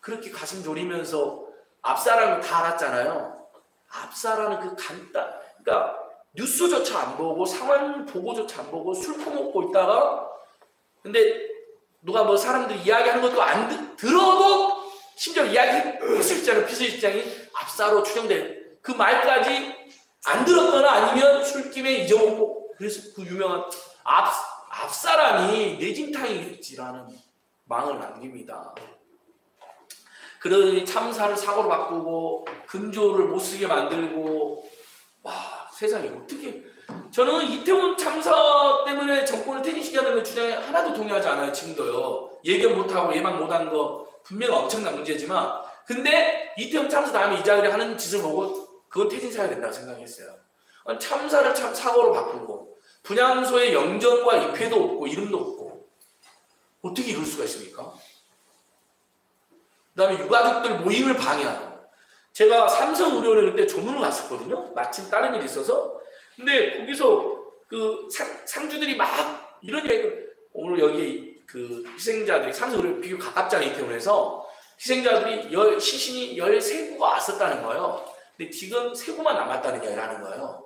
그렇게 가슴 졸이면서 거다 알았잖아요. 압사라는 그 간단, 그러니까 뉴스조차 안 보고 상황 보고조차 안 보고 술 퍼먹고 있다가 근데 누가 뭐 사람들이 이야기하는 것도 안 듣, 들어도 심지어 이야기했을 시장은 비서실장이 압사로 추정된 그 말까지 안 들었거나 아니면 술김에 잊어먹고 그래서 그 유명한 압, 압사람이 내진탕이겠지라는 망을 남깁니다. 그러니 참사를 사고로 바꾸고 금조를 못 쓰게 만들고 와 세상에 어떻게 저는 이태원 참사 때문에 정권을 퇴진시켜야 주장에 하나도 동의하지 않아요 지금도요. 예견 못하고 예방 못한 거 분명 엄청난 문제지만 근데 이태원 참사 다음에 이자들이 하는 짓을 보고 그건 퇴진시켜야 된다고 생각했어요. 참사를 참 사고로 바꾸고 분향소의 영전과 입회도 없고 이름도 없고 어떻게 이럴 수가 있습니까? 그 다음에 유가족들 모임을 방해하고 제가 삼성 의료원에 그때 조문을 갔었거든요. 마침 다른 일이 있어서. 근데 거기서 그 상, 상주들이 막 이런 얘기를 오늘 여기 그 희생자들이 삼성 의료 비교 가깝잖아요. 이태원에서 희생자들이 열, 시신이 13구가 왔었다는 거예요. 근데 지금 3구만 남았다는 얘기를 하는 거예요.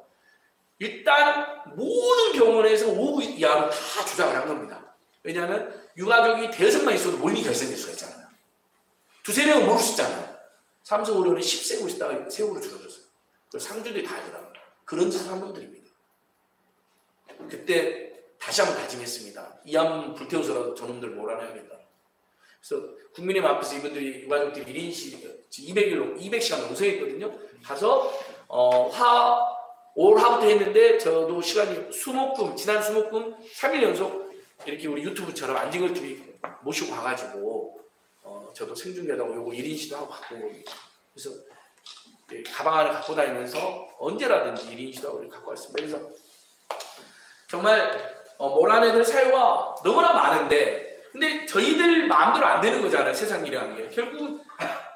일단 모든 병원에서 5구 이하로 다 주장을 한 겁니다. 왜냐하면 유가족이 대여섯만 있어도 몰리 결성될 수가 있잖아요. 두세 명은 모를 수 있잖아요. 삼성 의료는 10세고 있다가 세우로 줄어들었어요. 그 상주들이 다 알더라고요. 그런 짓을 한 분들입니다. 그때 다시 한번 다짐했습니다. 이암 불태워서라도 저놈들 몰아내야겠다. 그래서 국민의힘 앞에서 이분들이 유가족들이 1인씩 200일로 200시간 농성했거든요. 가서 어, 화, 올 하부터 했는데 저도 시간이 수목금 지난 수목금 3일 연속 이렇게 우리 유튜브처럼 안진걸 TV 모시고 가가지고 어, 저도 생중계하고 요거 1인 시도 하고 바꾼 겁니다. 그래서 가방 안에 갖고 다니면서 언제라든지 1인 시도 하고 이렇게 갖고 왔습니다. 그래서 정말 어, 몰아내는 사유가 너무나 많은데 근데 저희들 마음대로 안 되는 거잖아요. 세상 일이라는 게. 결국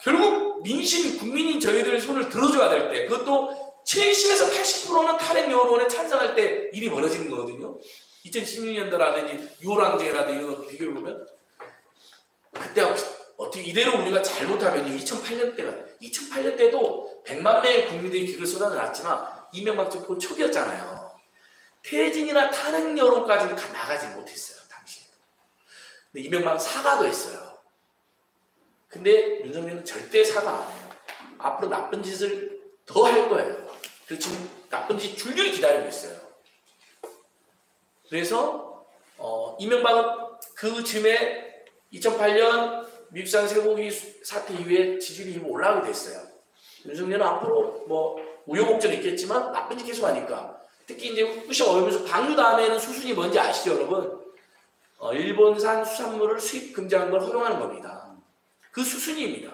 결국 민심 국민이 저희들 손을 들어줘야 될 때 그것도 70에서 80%는 탄핵 여론에 찬성할 때 일이 벌어지는 거거든요. 2016년도라든지 6월 항쟁이라든지 이런 거 비교해보면 그때 어떻게 이대로 우리가 잘못하면 2008년 때가 2008년 때도 100만 명의 국민들이 기를 쏟아놨지만 이명박 정권 초기였잖아요. 퇴진이나 탄핵 여론까지는 가- 나가지 못했어요 당시. 근데 이명박 사과도 했어요. 근데 윤석열은 절대 사과 안 해요. 앞으로 나쁜 짓을 더 할 거예요. 그래서 지금 나쁜 짓 줄줄이 기다리고 있어요. 그래서 어, 이명박은 그 즈음에 2008년 미국산 쇠고기 사태 이후에 지지율이 좀 올라가게 됐어요. 윤석열은 앞으로 뭐 우여곡절이 있겠지만 나쁜 짓 계속 하니까 특히 이제 후쿠시마 오염수 방류 다음에는 수순이 뭔지 아시죠 여러분? 어, 일본산 수산물을 수입 금지하는 걸 허용하는 겁니다. 그 수순입니다.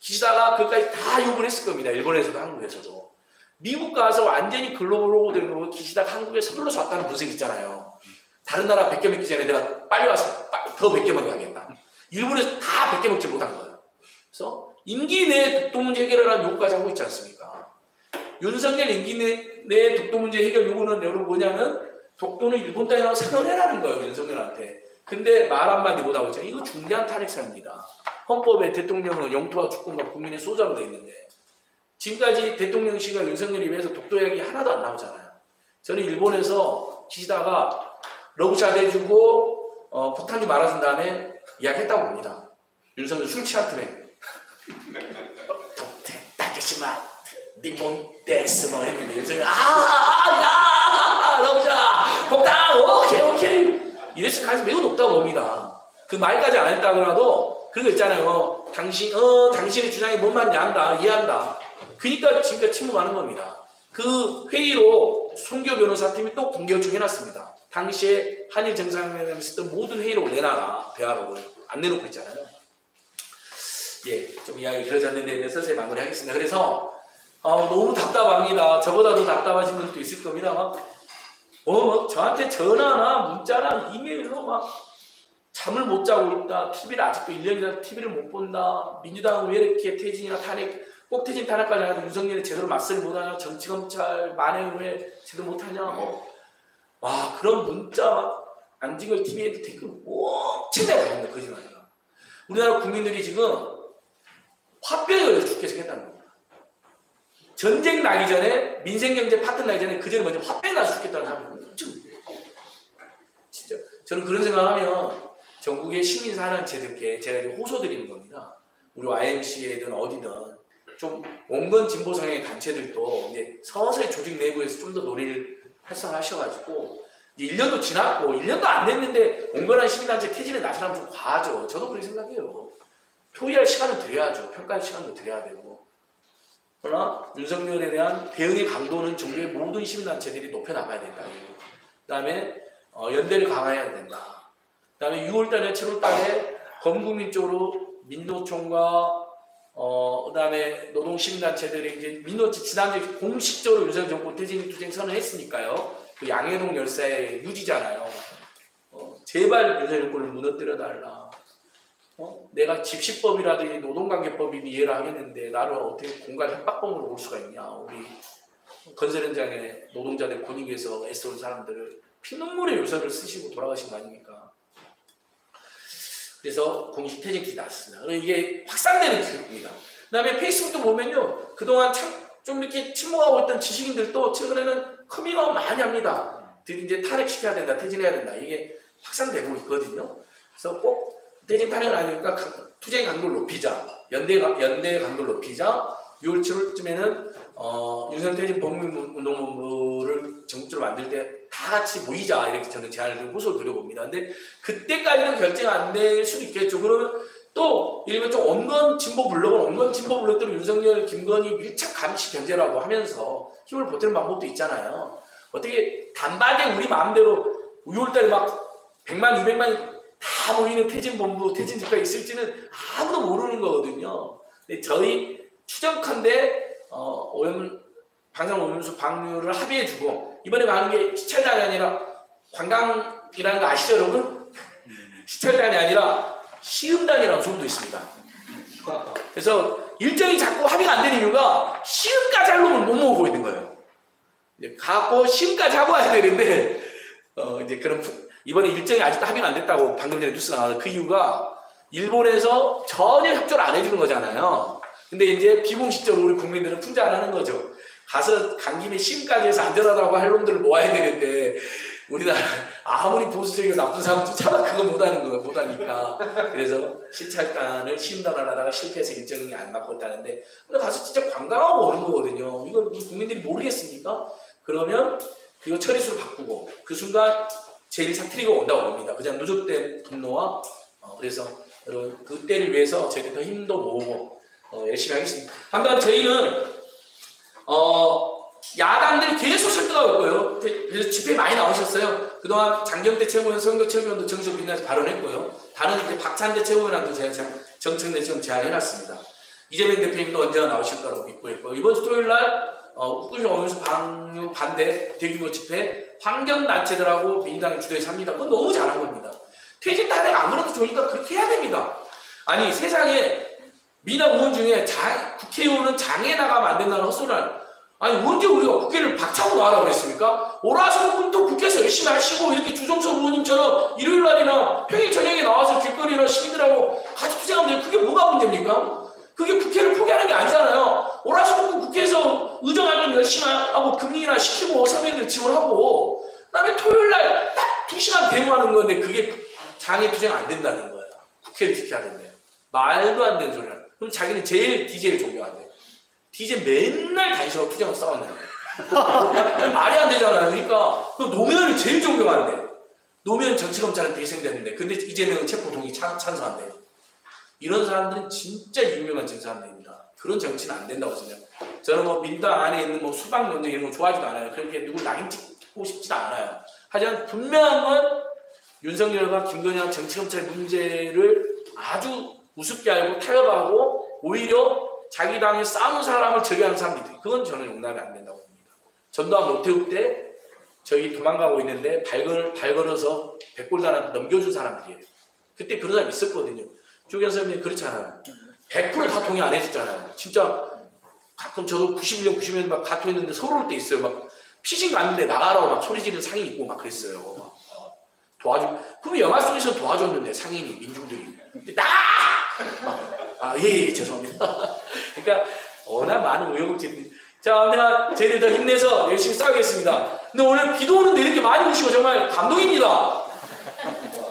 기시다가 그까지 다 욕을 했을 겁니다. 일본에서도 한국에서도. 미국 가서 완전히 글로벌로 된 거고 기시다가 한국에 선물로 줬다는 분석 있잖아요. 다른 나라 100개 먹기 전에 내가 빨리 와서 빠- 더 100개 먹어야겠다. 일본에서 다 100개 먹지 못한 거예요. 그래서 임기 내 독도 문제 해결하라는 요구까지 하고 있지 않습니까? 윤석열 임기 내, 내 독도 문제 해결 요구는 여러분 뭐냐면 독도는 일본 땅이라고 선언해라는 거예요, 윤석열한테. 근데 말 한마디 못 하고 있잖아요. 이거 중대한 탄핵사입니다. 헌법에 대통령은 영토와 주권과 국민의 수호자로 돼 있는데 지금까지 대통령실과 윤석열 입에서 독도 이야기 하나도 안 나오잖아요. 저는 일본에서 기시다가 러브샷 해주고 어, 폭탄주 말아준 다음에 이야기했다고 봅니다. 윤석열 술 틈에 독도 日本です 뭐 했는데 윤석열 아야 러브샷 폭탄 오케이 오케이 이랬을 가능성이 매우 높다고 봅니다. 그 말까지 안 했다 그러도 그런 거 있잖아요. 당신 어 당신의 주장이 뭔 말인지 안다 이해한다. 그러니까 지금까지 침묵하는 겁니다. 그 회의로 송교 변호사 팀이 또 공개 요청해놨습니다. 당시에 한일 정상회담에 있었던 모든 회의록을 내놔라 대화록을 안 내놓고 있잖아요. 예, 좀 이야기 길어졌는데 이제 서서히 마무리하겠습니다. 그래서 어, 너무 답답합니다. 저보다도 답답하신 분도 있을 겁니다. 막, 어, 뭐 저한테 전화나 문자나 이메일로 막 잠을 못 자고 있다. TV를 아직도 1년이나 TV를 못 본다. 민주당은 왜 이렇게 태진이나 탄핵, 꼭 태진 탄핵까지 하고 윤석열이 제대로 맞서지 못하냐. 정치검찰 만행을 왜 제대로 못하냐. 뭐. 와, 그런 문자 막 안진걸 TV에도 댓글 엄청 달립니다. 거짓말이야. 우리나라 국민들이 지금 화병에 걸려 죽게 생겼다는 겁니다. 전쟁 나기 전에 민생경제 파트 나기 전에 그 전에 먼저 화병 나서 죽겠다는 사람이 엄청. 진짜 저는 그런 생각하면 전국의 시민사단체들께 제가 호소드리는 겁니다. 우리 YMCA든 어디든 좀 온건 진보 성향의 단체들도 이제 서서히 조직 내부에서 좀더 논의를 활성화하셔가지고 이제 1년도 지났고 1년도 안 됐는데 온건한 시민단체 퇴진에 나서면 좀 과하죠. 저도 그렇게 생각해요. 표의할 시간을 드려야죠. 평가할 시간도 드려야 되고. 그러나 윤석열에 대한 대응의 강도는 정부의 모든 시민단체들이 높여나가야 된다. 그 다음에 어, 연대를 강화해야 된다. 그 다음에 6월달에 7월달에 범국민 쪽으로 민노총과 어, 그 다음에 노동시민단체들이 이제 민노총 지난주에 공식적으로 윤석열 정부 퇴진 투쟁 선언했으니까요. 그 양해동 열사의 유지잖아요. 어, 제발 윤석열 정권을 무너뜨려 달라. 어? 내가 집시법이라든지 노동관계법이 이해를 하겠는데 나를 어떻게 공갈 협박범으로 몰 수가 있냐. 우리 건설 현장에 노동자들 권익 위해서 애써온 사람들을 피눈물의 유서를 쓰시고 돌아가신 거 아닙니까? 그래서 공식 났습니다. 그리고 이게 확산되는 기록입니다. 그 다음에 페이스북도 보면요. 그동안 참 좀 이렇게 침묵하고 있던 지식인들도 최근에는 커밍아웃 많이 합니다. 이제 탄핵시켜야 된다, 퇴진해야 된다. 이게 확산되고 있거든요. 그래서 꼭 퇴진 탄핵은 아니니까 강- 투쟁 강도를 높이자. 연대, 강- 연대 강도를 높이자. 6월 7월쯤에는 어, 윤석열 퇴진 범민운동본부를 전국적으로 만들 때 다 같이 모이자. 이렇게 저는 제안을 드리고 호소를 드려봅니다. 근데 그때까지는 결정 안될 수도 있겠죠. 그러면 또 일면 좀 온건 진보 블록은 온건 진보 블록들은 윤석열, 김건희 밀착 감시 견제라고 하면서 힘을 보태는 방법도 있잖아요. 어떻게 단박에 우리 마음대로 6월달에 막 100만, 200만 다 모이는 퇴진본부, 퇴진집회가 있을지는 아무도 모르는 거거든요. 근데 저희 추정컨대 어, 오염, 방송 오염수 방류를 합의해주고 이번에 많은 게 시찰단이 아니라 관광이라는 거 아시죠 여러분? 시찰단이 아니라 시음단이라는 소문도 있습니다. 그래서 일정이 자꾸 합의가 안 되는 이유가 시음까지 하려면 못 모으고 있는 거예요. 이제 가고 시음까지 하고 와야 되는데 어 이제 그런 부- 이번에 일정이 아직도 합의가 안 됐다고 방금 전에 뉴스가 나와서 그 이유가 일본에서 전혀 협조를 안 해주는 거잖아요. 근데 이제 비공식적으로 우리 국민들은 풍자 안 하는 거죠. 가서 간 김에 시음까지 해서 안전하다고 할 놈들을 모아야 되는데 우리나라 아무리 보수적이고 나쁜 사람도 차마 그거 못하는 거예요. 못하니까. 그래서 시찰단을 시음단을 하다가 실패해서 일정이 안 맞고 있다는데 근데 가서 진짜 관광하고 오는 거거든요. 이걸 국민들이 모르겠습니까? 그러면 그거 처리수를 바꾸고 그 순간 제일 사트리가 온다고 봅니다. 그냥 누적된 분노와 어, 그래서 여러분 그때를 위해서 저희가 더 힘도 모으고 어, 열심히 하겠습니다. 한번 저희는 어, 야당들이 계속 설득하고 있고요. 그래서 집회 많이 나오셨어요. 그동안 장경태 최고위원, 선거 최고위원도 정식 비난해서 발언했고요. 다른 이제 박찬대 최고위원한테 제가 정- 정책내 지금 제안해놨습니다. 이재명 대표님도 언제나 나오실 거라고 믿고 있고 이번 주 토요일 날 어, 국군시 오면서 방류 반대 대규모 집회 환경단체들하고 민주당이 주도해서 합니다. 그건 너무 잘한 겁니다. 퇴진 탄핵 안 그래도 좋으니까 그렇게 해야 됩니다. 아니 세상에 민당 의원 중에 자, 국회의원은 장에 나가면 안 된다는 헛소리를 아니 언제 우리가 국회를 박차고 나가라고 그랬습니까? 오라서 또 국회에서 열심히 하시고 이렇게 주정석 의원님처럼 일요일 날이나 평일 저녁에 나와서 길거리나 시민들하고 같이 투쟁하면. 그게 뭐가 문제입니까? 그게 국회를 포기하는 게 아니잖아요. 오라서 국회에서 의정활동 열심히 하고 금리나 시키고 서민들 지원하고 그다음에 토요일 날 딱 두 시간 데모하는 건데 그게 장애 투쟁 안 된다는 거야. 국회를 지켜야 된대. 말도 안 되는 소리야. 그럼 자기는 제일 DJ를 존경한대. DJ 맨날 단식하고 투쟁을 싸웠네. 말이 안 되잖아요. 그러니까 그 노무현을 제일 존경한대. 노무현 정치검찰한테 희생됐는데 근데 이재명은 체포 동의 찬, 찬성한대. 이런 사람들은 진짜 유명한 정사람들입니다. 그런 정치는 안 된다고 생각해요. 저는 뭐 민당 안에 있는 뭐 수박 논쟁 이런 거 좋아하지도 않아요. 그렇게 누구 낙인 찍고 싶지도 않아요. 하지만 분명한 건 윤석열과 김건희와 정치검찰 문제를 아주 우습게 알고 타협하고 오히려 자기 당에 싸우는 사람을 저기하는 사람들이 그건 저는 용납이 안 된다고 봅니다. 전두환 노태우 때 저기 도망가고 있는데 발걸, 발걸어서 백골단한테 넘겨준 사람들이에요. 그때 그런 사람 있었거든요. 조경 선생님 그렇잖아요. 100%다 동의 안 해줬잖아요. 진짜 가끔 저도 91년, 90년 막 가토했는데 서러울 때 있어요. 막 피신 갔는데 나가라고 막 소리 지르는 상인 있고 막 그랬어요. 막 도와주. 그럼 영화 속에서 도와줬는데 상인이 민중들이 근데 나가! 아, 예, 예, 죄송합니다. 그러니까 워낙 많은 우여곡절이. 자, 내가 저희들 더 힘내서 열심히 싸우겠습니다. 근데 오늘 비도 오는데 이렇게 많이 오시고 정말 감동입니다.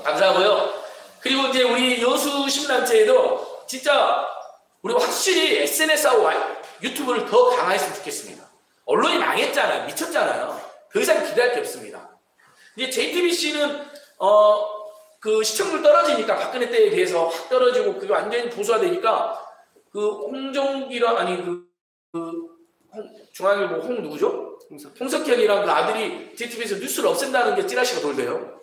감사하고요. 그리고 이제 우리 여수 시민단체에도 진짜 우리가 확실히 SNS하고 유튜브를 더 강화했으면 좋겠습니다. 언론이 망했잖아요. 미쳤잖아요. 더 이상 기대할 게 없습니다. 이제 JTBC는 어 그 시청률 떨어지니까 박근혜 때에 비해서 확 떨어지고 그게 완전히 보수화되니까 그 홍정기랑 아니 그, 그 홍- 중앙일보 홍 누구죠? 홍석현이랑 그 아들이 JTBC에서 뉴스를 없앤다는 게 찌라시가 돌대요.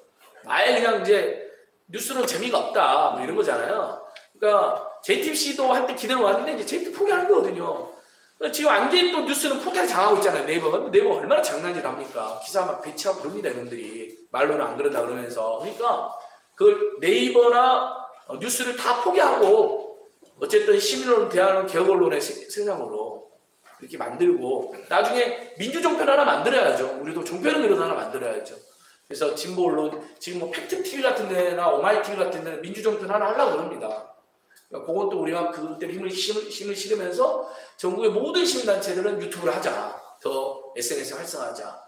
아예 그냥 이제 뉴스는 재미가 없다 뭐 이런 거잖아요. 그러니까 JTBC도 한때 기대를 왔는데 이제 JTBC 포기하는 거거든요. 지금 완전히 또 뉴스는 포탈 장하고 있잖아요. 네이버가. 네이버 얼마나 장난질 합니까? 기사 막 배치하고 그럽니다, 이놈들이. 말로는 안 그런다 그러면서. 그러니까 그 네이버나 어, 뉴스를 다 포기하고 어쨌든 시민론을 대하는 개혁 언론의 세- 세상으로 이렇게 만들고 나중에 민주종편 하나 만들어야죠. 우리도 종편은 그래도 하나 만들어야죠. 그래서 진보 언론 지금 뭐 팩트 TV 같은 데나 오마이 TV 같은 데는 민주종편 하나 하려고 그럽니다. 그러니까 그것도 우리가 그때 힘을, 힘을, 힘을 실으면서 전국의 모든 시민단체들은 유튜브를 하자. 더 SNS 활성화하자.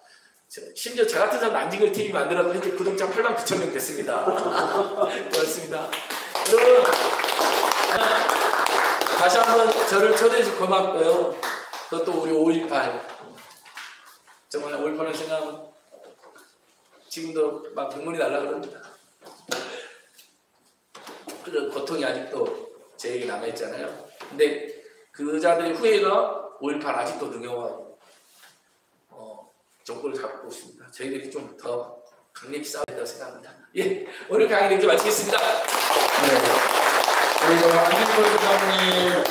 저- 심지어 저 같은 사람 안진걸 TV 만들어서 현재 구독자 8만 9천 명 됐습니다. 고맙습니다. 여러분, 다시 한번 저를 초대해서 고맙고요. 그것도 우리 5.18. 정말 5.18을 생각하면 지금도 막 눈물이 날라 그럽니다. 그런 고통이 아직도 제에게 남아있잖아요. 근데 그 자들의 후회가 5.18 아직도 능용하고 어, 정권을 잡고 있습니다. 저희들이 좀 더 강력히 싸워야 생각합니다. 예, 오늘 강의 이렇게 마치겠습니다. 네. 그리고 안진걸 부장님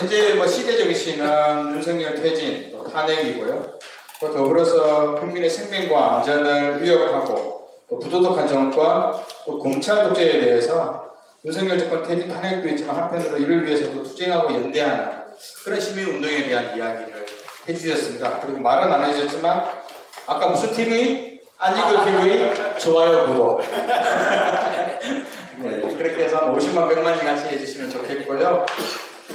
현재 뭐 시대적이시는 윤석열 퇴진 또 탄핵이고요. 또 더불어서 국민의 생명과 안전을 위협하고 또 부도덕한 정권 또 검찰 독재에 대해서 윤석열 정권 퇴진 탄핵도 있지만 한편으로 이를 위해서도 투쟁하고 연대하는 그런 시민 운동에 대한 이야기를 해주셨습니다. 그리고 말은 안 해주셨지만 아까 무슨 TV? 안진걸 TV 좋아요 구독. 네, 그렇게 해서 한 50만 100만씩 같이 해주시면 좋겠고요.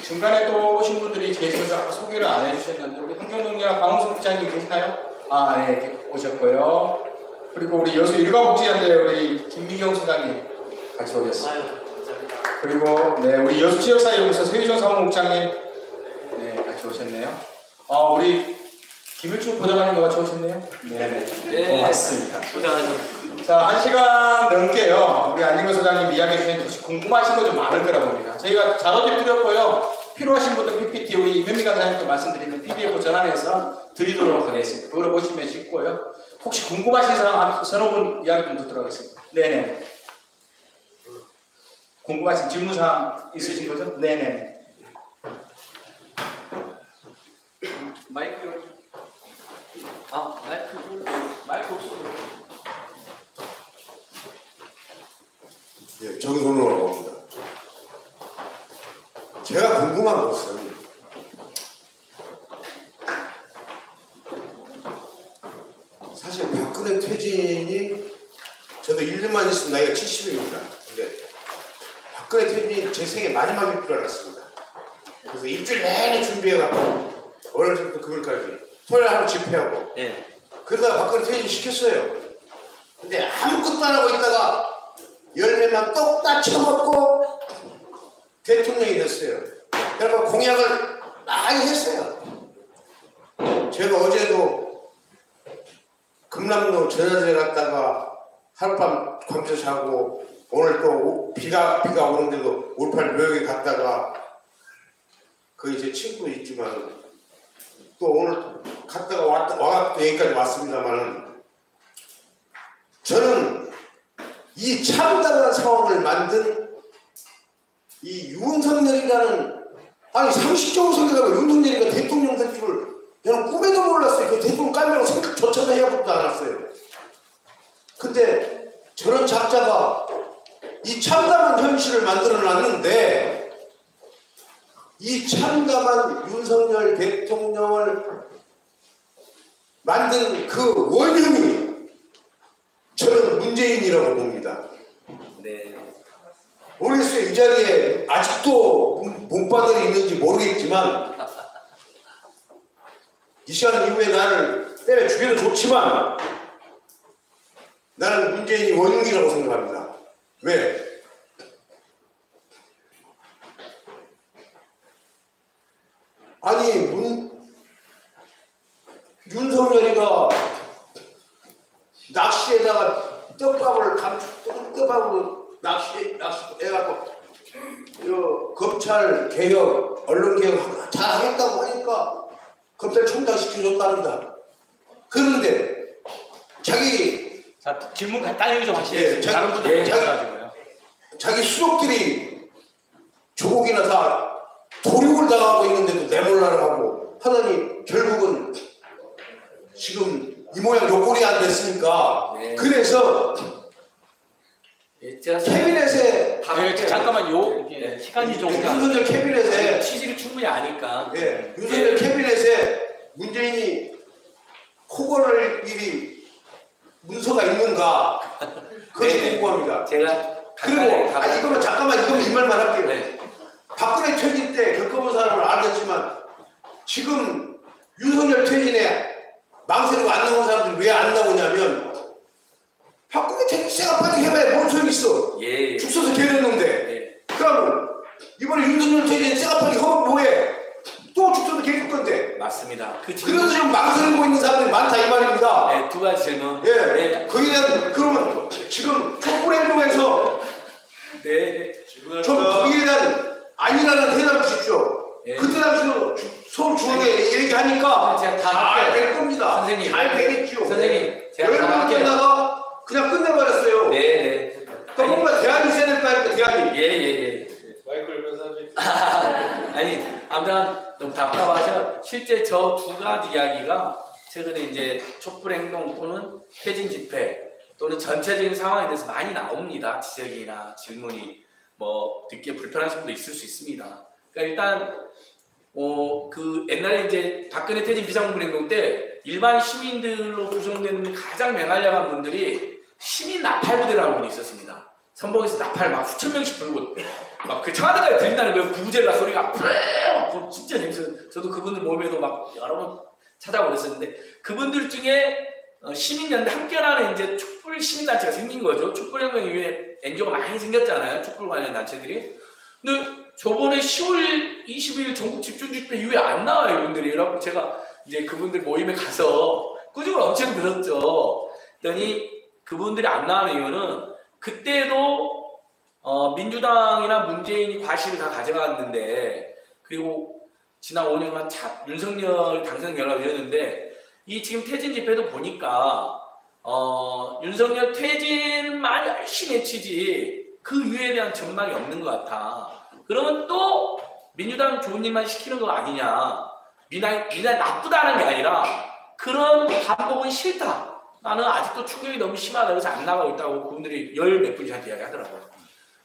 중간에 또 오신 분들이 계셔서 아까 소개를 안 해주셨는데 우리 환경농장 강홍석 부장님 계시나요? 아, 네, 오셨고요. 그리고 우리 여수 일가복지연대 우리 김미경 소장님 같이 오셨습니다. 그리고 네, 우리 여수 지역사회연구소 서유정 사무국장님 네, 같이 오셨네요. 어, 우리 김일중 보좌관님 같이 오셨네요. 네, 네, 고맙습니다. 고생하셨습니다. 자, 한 시간 넘게요. 우리 안진걸 소장님 이야기해 주신 혹시 궁금하신 거 좀 많을 거라 봅니다. 저희가 자료집 드렸고요. 필요하신 분들 PPT 우리 이면미가 사장님께 말씀드리는 PDF 전환해서 드리도록 하겠습니다. 그걸 보시면 쉽고요. 혹시 궁금하신 사람 한 서너 분 이야기 좀 듣도록 하겠습니다. 네네. 궁금하신 질문사항 있으신 거죠? 네네. 마이크 아, 마이크 마이크 없어. 예, 정선호라고 합니다. 제가 궁금한 것은 사실 박근혜 퇴진이 저도 1년만 있으면 나이가 70입니다. 근데 박근혜 퇴진이 제 생애 마지막일 줄 알았습니다. 그래서 일주일 내내 준비해갖고 월요일부터 금요일까지 토요일 하루 집회하고 예. 그러다가 박근혜 퇴진 시켰어요. 근데 아무것도 안 하고 있다가 열매만 똑 따쳐먹고 대통령이 됐어요. 그래서 공약을 많이 했어요. 제가 어제도 금남로 전화제 갔다가 하룻밤 밤새 자고 오늘 또 오- 비가 비가 오는데도 올팔 묘역에 갔다가 그 이제 친구 있지만 또 오늘 갔다가 왔다 와갖고 여기까지 왔습니다만은 저는 이 참담한 상황을 만든 이 윤석열이라는 아니 상식적으로 생각하면 윤석열이가 대통령 될 줄을 저는 꿈에도 몰랐어요. 그 대통령 깔려고 생각조차도 해보지도 않았어요. 근데 저런 작자가 이 참담한 현실을 만들어 놨는데 이 참담한 윤석열 대통령을 만든 그 원흉이 저는 문재인이라고 봅니다. 네. 모르겠어요. 이 자리에 아직도 몸- 몸바들이 있는지 모르겠지만 이 시간 이후에 나를 때려 죽여도 좋지만 나는 문재인이 원흉이라고 생각합니다. 왜? 아니 문 윤석열이가 낚시에다가 떡밥을 감추 떡밥으로 낚시 낚시 해갖고 요 검찰 개혁 언론 개혁 다 했다고 하니까 검찰 총장 시켜줬답니다. 그런데 자기 자 질문 간단히 좀. 예, 자- 다른 분들 예. 자기 수족들이 조국이나 다 도륙을 당하고 있는데도 내몰라를 하고 하더니 결국은 지금 이 모양 요 꼴이 안 됐으니까 네. 그래서 예, 캐비넷에 예, 잠깐만요. 이게 네. 시간이 좀 윤석열 캐비넷에 취지를 충분히 아니까. 예, 윤석열 캐비넷에 문재인이 코골을 일이 문서가 있는가 그것이 네. 궁금합니다. 제가 그리고 아 답을- 이거는 잠깐만 이거 이 말만 할게요. 네. 박근혜 퇴진 때 겪어본 사람은 알겠지만 지금 윤석열 퇴진에 망설이고 안 나온 사람들 왜 안 나오냐면 박근혜 퇴진 세가 빨리 해봐야 뭔 소용 있어. 예. 예. 죽 서서 개렸는데 예. 그러면 이번에 윤석열 퇴진 세가 빨리 하면 뭐해? 또 죽서서 개릴 건데 맞습니다. 그 질문. 그래서 지금 망설이고 있는 사람들이 많다 이 말입니다. 네, 두 가지 질문. 예, 네. 거기에 대한 그러면 지금 촛불 행동에서 네. 좀 거기에 대한 아니라는 대답을 주십시오. 예. 그때 당시로 서울 중앙에 얘기하니까 제가 다 할게요. 잘될 겁니다. 선생님. 잘 되겠죠. 선생님, 제가 다 열번. 끝나가 그냥 끝내버렸어요. 네, 네. 그러니까 뭔가 대안이 있어야 아닙니까, 대안이. 예, 예, 예. 아니, 아무튼 너무 답답하죠. 실제 저 두 가지 이야기가 최근에 이제 촛불 행동 또는 퇴진 집회 또는 전체적인 상황에 대해서 많이 나옵니다. 지적이나 질문이 뭐 듣기에 불편하신 분도 있을 수 있습니다. 그러니까 일단 어, 그 옛날에 이제 박근혜 퇴진 비상공군 행동 때 일반 시민들로 구성되는 가장 맹활약한 분들이 시민 나팔 부대라는 분이 있었습니다. 선봉에서 나팔 막 수천 명씩 불고 막 그 청와대까지 들린다는 거예요. 부부젤라 소리가 막 진짜 재밌어요. 저도 그분들 모임에도 막 여러 번 찾아보고 있었는데 그분들 중에 어, 시민연대 함께라는 이제 촛불 시민단체가 생긴 거죠. 촛불혁명 이후에 NGO가 많이 생겼잖아요. 촛불 관련 단체들이. 근데 저번에 10월 22일 전국 집중 집회 이후에 안 나와요, 이분들이. 그래갖고 제가 이제 그분들 모임에 가서 꾸중을 엄청 들었죠. 그랬더니 그분들이 안 나오는 이유는 그때도 어, 민주당이나 문재인이 과실을 다 가져갔는데 그리고 지난 5년간 참 윤석열 당선 연합이었는데 이 지금 퇴진 집회도 보니까 어, 윤석열 퇴진만 열심히 외치지 그 이유에 대한 전망이 없는 것 같아. 그러면 또 민주당 좋은 일만 시키는 거 아니냐. 민주당, 민주당 나쁘다는 게 아니라 그런 반복은 싫다. 나는 아직도 충격이 너무 심하다. 그래서 안 나가고 있다고 그분들이 열 몇 분이 한테 이야기 하더라고요.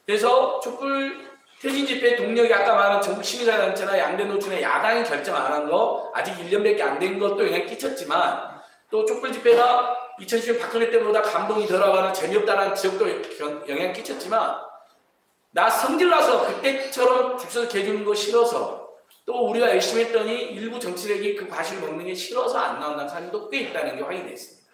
그래서 촛불 퇴진 집회 동력이 아까 말한 전국 시민사단체나 양대 노총의 야당이 결정 안 한 거 아직 1년밖에 안 된 것도 영향 끼쳤지만 또 촛불 집회가 2010년 박근혜 때보다 감동이 덜하거나 재미없다는 지역도 영- 영향 끼쳤지만 나 성질 나서 그때처럼 줄 서서 개주는 거 싫어서 또 우리가 열심히 했더니 일부 정치력이 그 과실 먹는 게 싫어서 안 나온다는 사람도 꽤 있다는 게 확인됐습니다.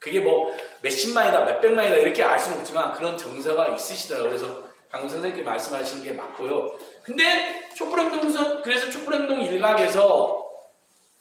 그게 뭐 몇십만이다 몇백만이다 이렇게 알 수는 없지만 그런 정서가 있으시더라고요. 그래서 방금 선생님께 말씀하신 게 맞고요. 근데 촛불행동선 그래서 촛불행동 일각에서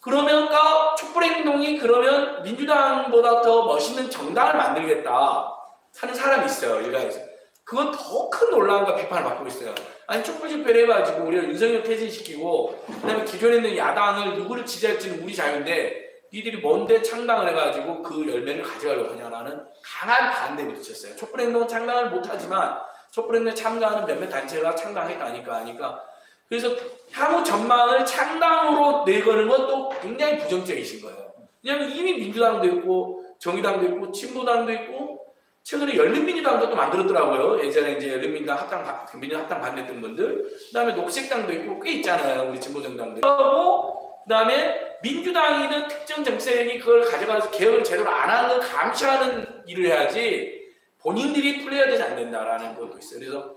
그러면까 촛불행동이 그러면 민주당보다 더 멋있는 정당을 만들겠다 하는 사람이 있어요 일각에서. 그건 더 큰 논란과 비판을 받고 있어요. 아니 촛불 집회를 해가지고 우리가 윤석열 퇴진시키고 그다음에 기존에 있는 야당을 누구를 지지할지는 우리 자유인데 니들이 뭔데 창당을 해가지고 그 열매를 가져가려고 하냐라는 강한 반대를 붙였어요. 촛불행동은 창당을 못하지만 촛불행동에 참가하는 몇몇 단체가 창당했다니까 하니까 그래서 향후 전망을 창당으로 내거는 건 또 굉장히 부정적이신 거예요. 왜냐하면 이미 민주당도 있고 정의당도 있고 친보당도 있고 최근에 열린민주당도 또 만들었더라고요. 예전에 이제 열린민주당 합당 바- 민주당 합당 반대했던 분들, 그다음에 녹색당도 있고 꽤 있잖아요. 우리 진보정당들. 그리고 그다음에 민주당이든 특정 정세력이 그걸 가져가서 개혁을 제대로 안 하는 걸 감시하는 일을 해야지 본인들이 플레이어 되지 안 된다라는 것도 있어요. 그래서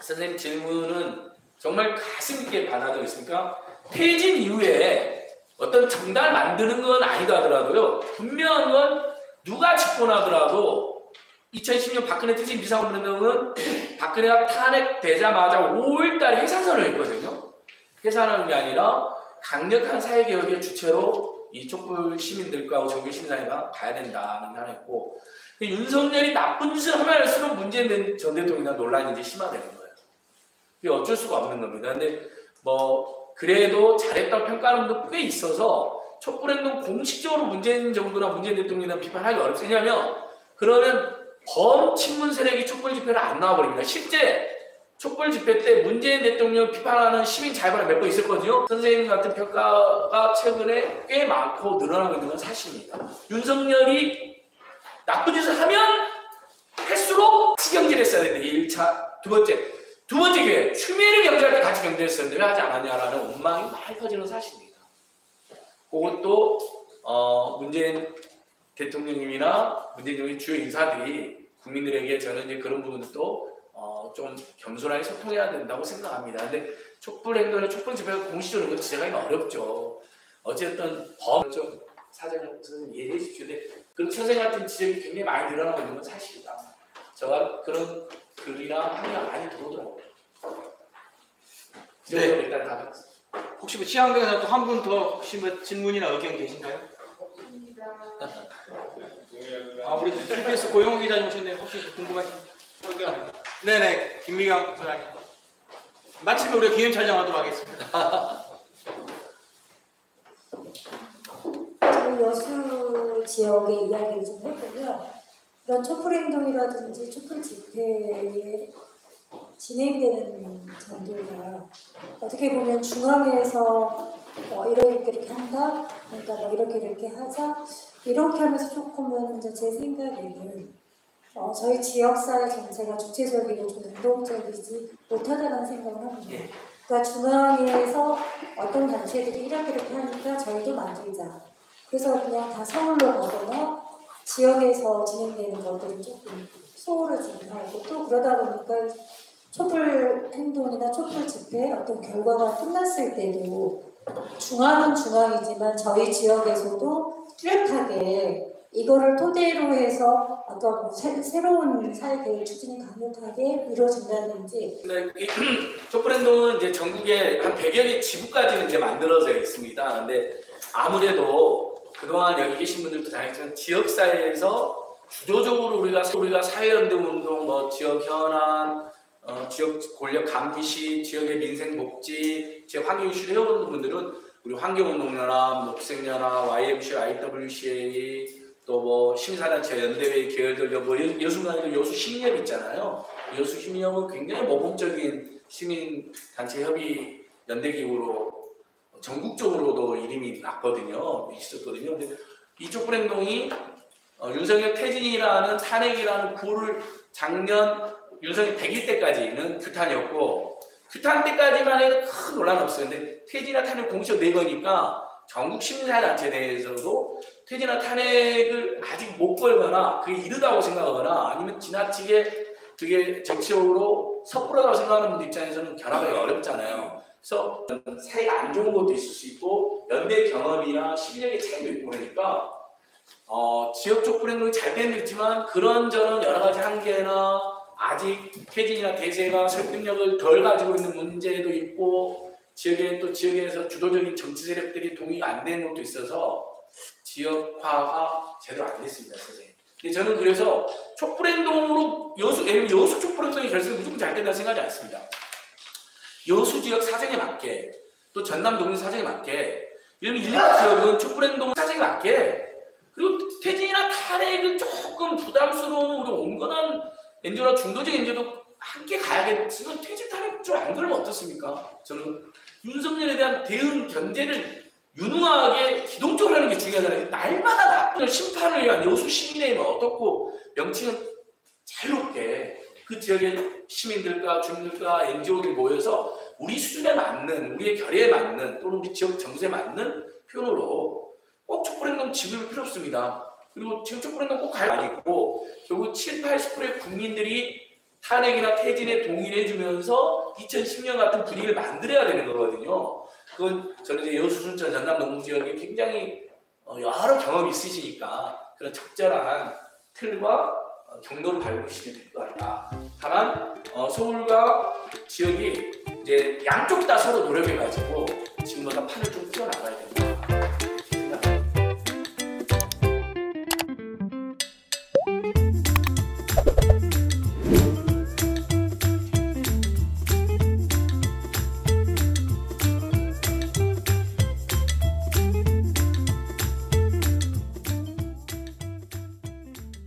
선생님 질문은 정말 가슴 있게 받아들고 있으니까 퇴진 이후에 어떤 정당을 만드는 건 아니다 하더라도요. 분명한 건 누가 집권하더라도 2010년 박근혜 퇴진 비상운동은 박근혜가 탄핵되자마자 5월달에 해산선을 했거든요. 해산하는 게 아니라 강력한 사회개혁의 주체로 이 촛불 시민들과 정규 시민사회가 가야 된다는 걸 했고 윤석열이 나쁜 짓을 하면 할수록 문재인 전 대통령이나 논란이 심화되는 거예요. 이게 어쩔 수가 없는 겁니다. 근데 뭐 그래도 잘했다고 평가하는 분도 꽤 있어서 촛불행동 공식적으로 문재인 정부나 문재인 대통령이나 비판하기 어렵습니다. 왜냐하면 그러면 범친문 세력이 촛불 집회를 안 나와버립니다. 실제 촛불 집회 때 문재인 대통령 비판하는 시민 자유반이 몇 번 있었거든요. 선생님 같은 평가가 최근에 꽤 많고 늘어나고 있는 건 사실입니다. 윤석열이 나쁜 짓을 하면 할수록 같이 경질 했어야 되는데 1차 두 번째 두 번째 기회 추미애를 경질할 때 같이 경질했었는데 왜 하지 않았냐라는 원망이 많이 퍼지는 사실입니다. 그것도 어, 문재인 대통령님이나 문재인 정부의 주요 인사들이 국민들에게 저는 이제 그런 부분도 어, 좀 겸손하게 소통해야 된다고 생각합니다. 근데 촛불 행동이나 촛불 집회가 공식적으로 지적하기가 어렵죠. 어쨌든 범 좀 사정을 선생님 이해해 주십시오. 근데 그 선생 같은 지적이 굉장히 많이 늘어나고 있는 건 사실이다. 저가 그런 글이나 항의가 많이 들어오더라고요. 네. 네. 일단 다 혹시 뭐 시향대에서 또한 분 더 혹시 뭐 질문이나 의견 계신가요? 아 우리 TBS 고영호 기자님 오셨네요. 혹시 궁금하신? 네네 김미경 소장님. 마치면 우리가 기념 촬영하도록 하겠습니다. 여수 지역의 이야기를 좀 해보면 이런 촛불 행동이라든지 촛불 집회에 진행되는 정도가 어떻게 보면 중앙에서 어, 이렇게 이렇게 한다, 그러니까 뭐 이렇게 이렇게 하자 이렇게 하면서 조금은 이제 제 생각에는 어, 저희 지역사회 전체가 주체적이고 좀 운동적이지 못하다는 생각을 합니다. 그러니까 중앙에서 어떤 단체들이 이렇게 이렇게 하니까 저희도 만들자. 그래서 그냥 다 서울로 가거나 지역에서 진행되는 것들이 조금 소홀해지긴 하고 또 그러다 보니까 촛불 행동이나 촛불 집회 어떤 결과가 끝났을 때도 중앙은 중앙이지만 저희 지역에서도 뚜렷하게 이거를 토대로 해서 어떤 뭐 새, 새로운 사회 계획 추진이 강력하게 이루어진다든지 이 촛불행동은 이제 전국에 한 100여 개 지부까지는 이제 만들어져 있습니다. 근데 아무래도 그동안 여기 계신 분들도 다 알겠지만 지역사회에서 주도적으로 우리가 우리가 사회연대 운동, 뭐 지역 현안, 어, 지역 권력 감시, 지역의 민생 복지, 지역 환경 이슈를 해오는 분들은 우리 환경운동연합, 녹색연합, YMC, IWCA 또뭐 시민사단체 연대회 계열들 뭐 여- 여수만해도 여수 시민협 있잖아요. 여수 시민협은 굉장히 모범적인 시민 단체 협의 연대기구로 전국적으로도 이름이 났거든요. 있었거든요. 근데 이쪽 불행동이 어, 윤석열 퇴진이라는 탄핵이라는 구를 작년 윤석열 100일 때까지는 규탄이었고 규탄 때까지만 해도 큰 논란 없어요. 근데 퇴진이나 탄핵 공식 내거니까 전국 시민사회단체 내에서도 퇴진이나 탄핵을 아직 못 걸거나 그게 이르다고 생각하거나 아니면 지나치게 그게 정치적으로 섣부르다고 생각하는 분들 입장에서는 결합하기 어렵잖아요. 그래서 사이가 안 좋은 것도 있을 수 있고 연대 경험이나 실력의 차이도 있고 그러니까 어, 지역 쪽 브랜드는 잘 되는 있지만 그런저런 여러 가지 한계나 아직 퇴진이나 대세가 설득력을 덜 가지고 있는 문제도 있고 지역에 또 지역에서 주도적인 정치 세력들이 동의가 안 되는 것도 있어서 지역화가 제대로 안 됐습니다, 선생님. 저는 그래서 촉불행동으로 여수, 여수 촉불행동의 결승이 무조건 잘 된다고 생각하지 않습니다. 여수 지역 사정에 맞게 또 전남 동네 사정에 맞게 들면 일부 지역은 촉불행동 사정에 맞게 그리고 퇴진이나 탄핵은 조금 부담스러운 온건한 엔저나 중도적 엔저도 함께 가야겠지만 퇴진 탄핵 좀안 그러면 어떻습니까? 저는 윤석열에 대한 대응 견제를 유능하게 기동적으로 하는 게 중요하잖아요. 날마다 나쁜 심판을 위한 여수 시민의 어떻고 명칭은 자유롭게 그 지역의 시민들과 주민들과 NGO들이 모여서 우리 수준에 맞는 우리의 결의에 맞는 또는 우리 지역 정세에 맞는 표현으로 꼭 촛불행동 지급이 필요 없습니다. 그리고 지금 촛불행동 꼭 가야 아니고 결국 7, 80%의 국민들이 탄핵이나 퇴진에 동의를 해주면서 2010년 같은 분위기를 만들어야 되는 거거든요. 그건 저는 이제 여수, 순천, 전남 동부 지역에 굉장히 어, 여러 경험이 있으시니까 그런 적절한 틀과 어, 경로를 밟으시면 될것 같다. 다만 어, 서울과 지역이 이제 양쪽 다 서로 노력해가지고 지금보다 판을 좀 뛰어나가야 된다.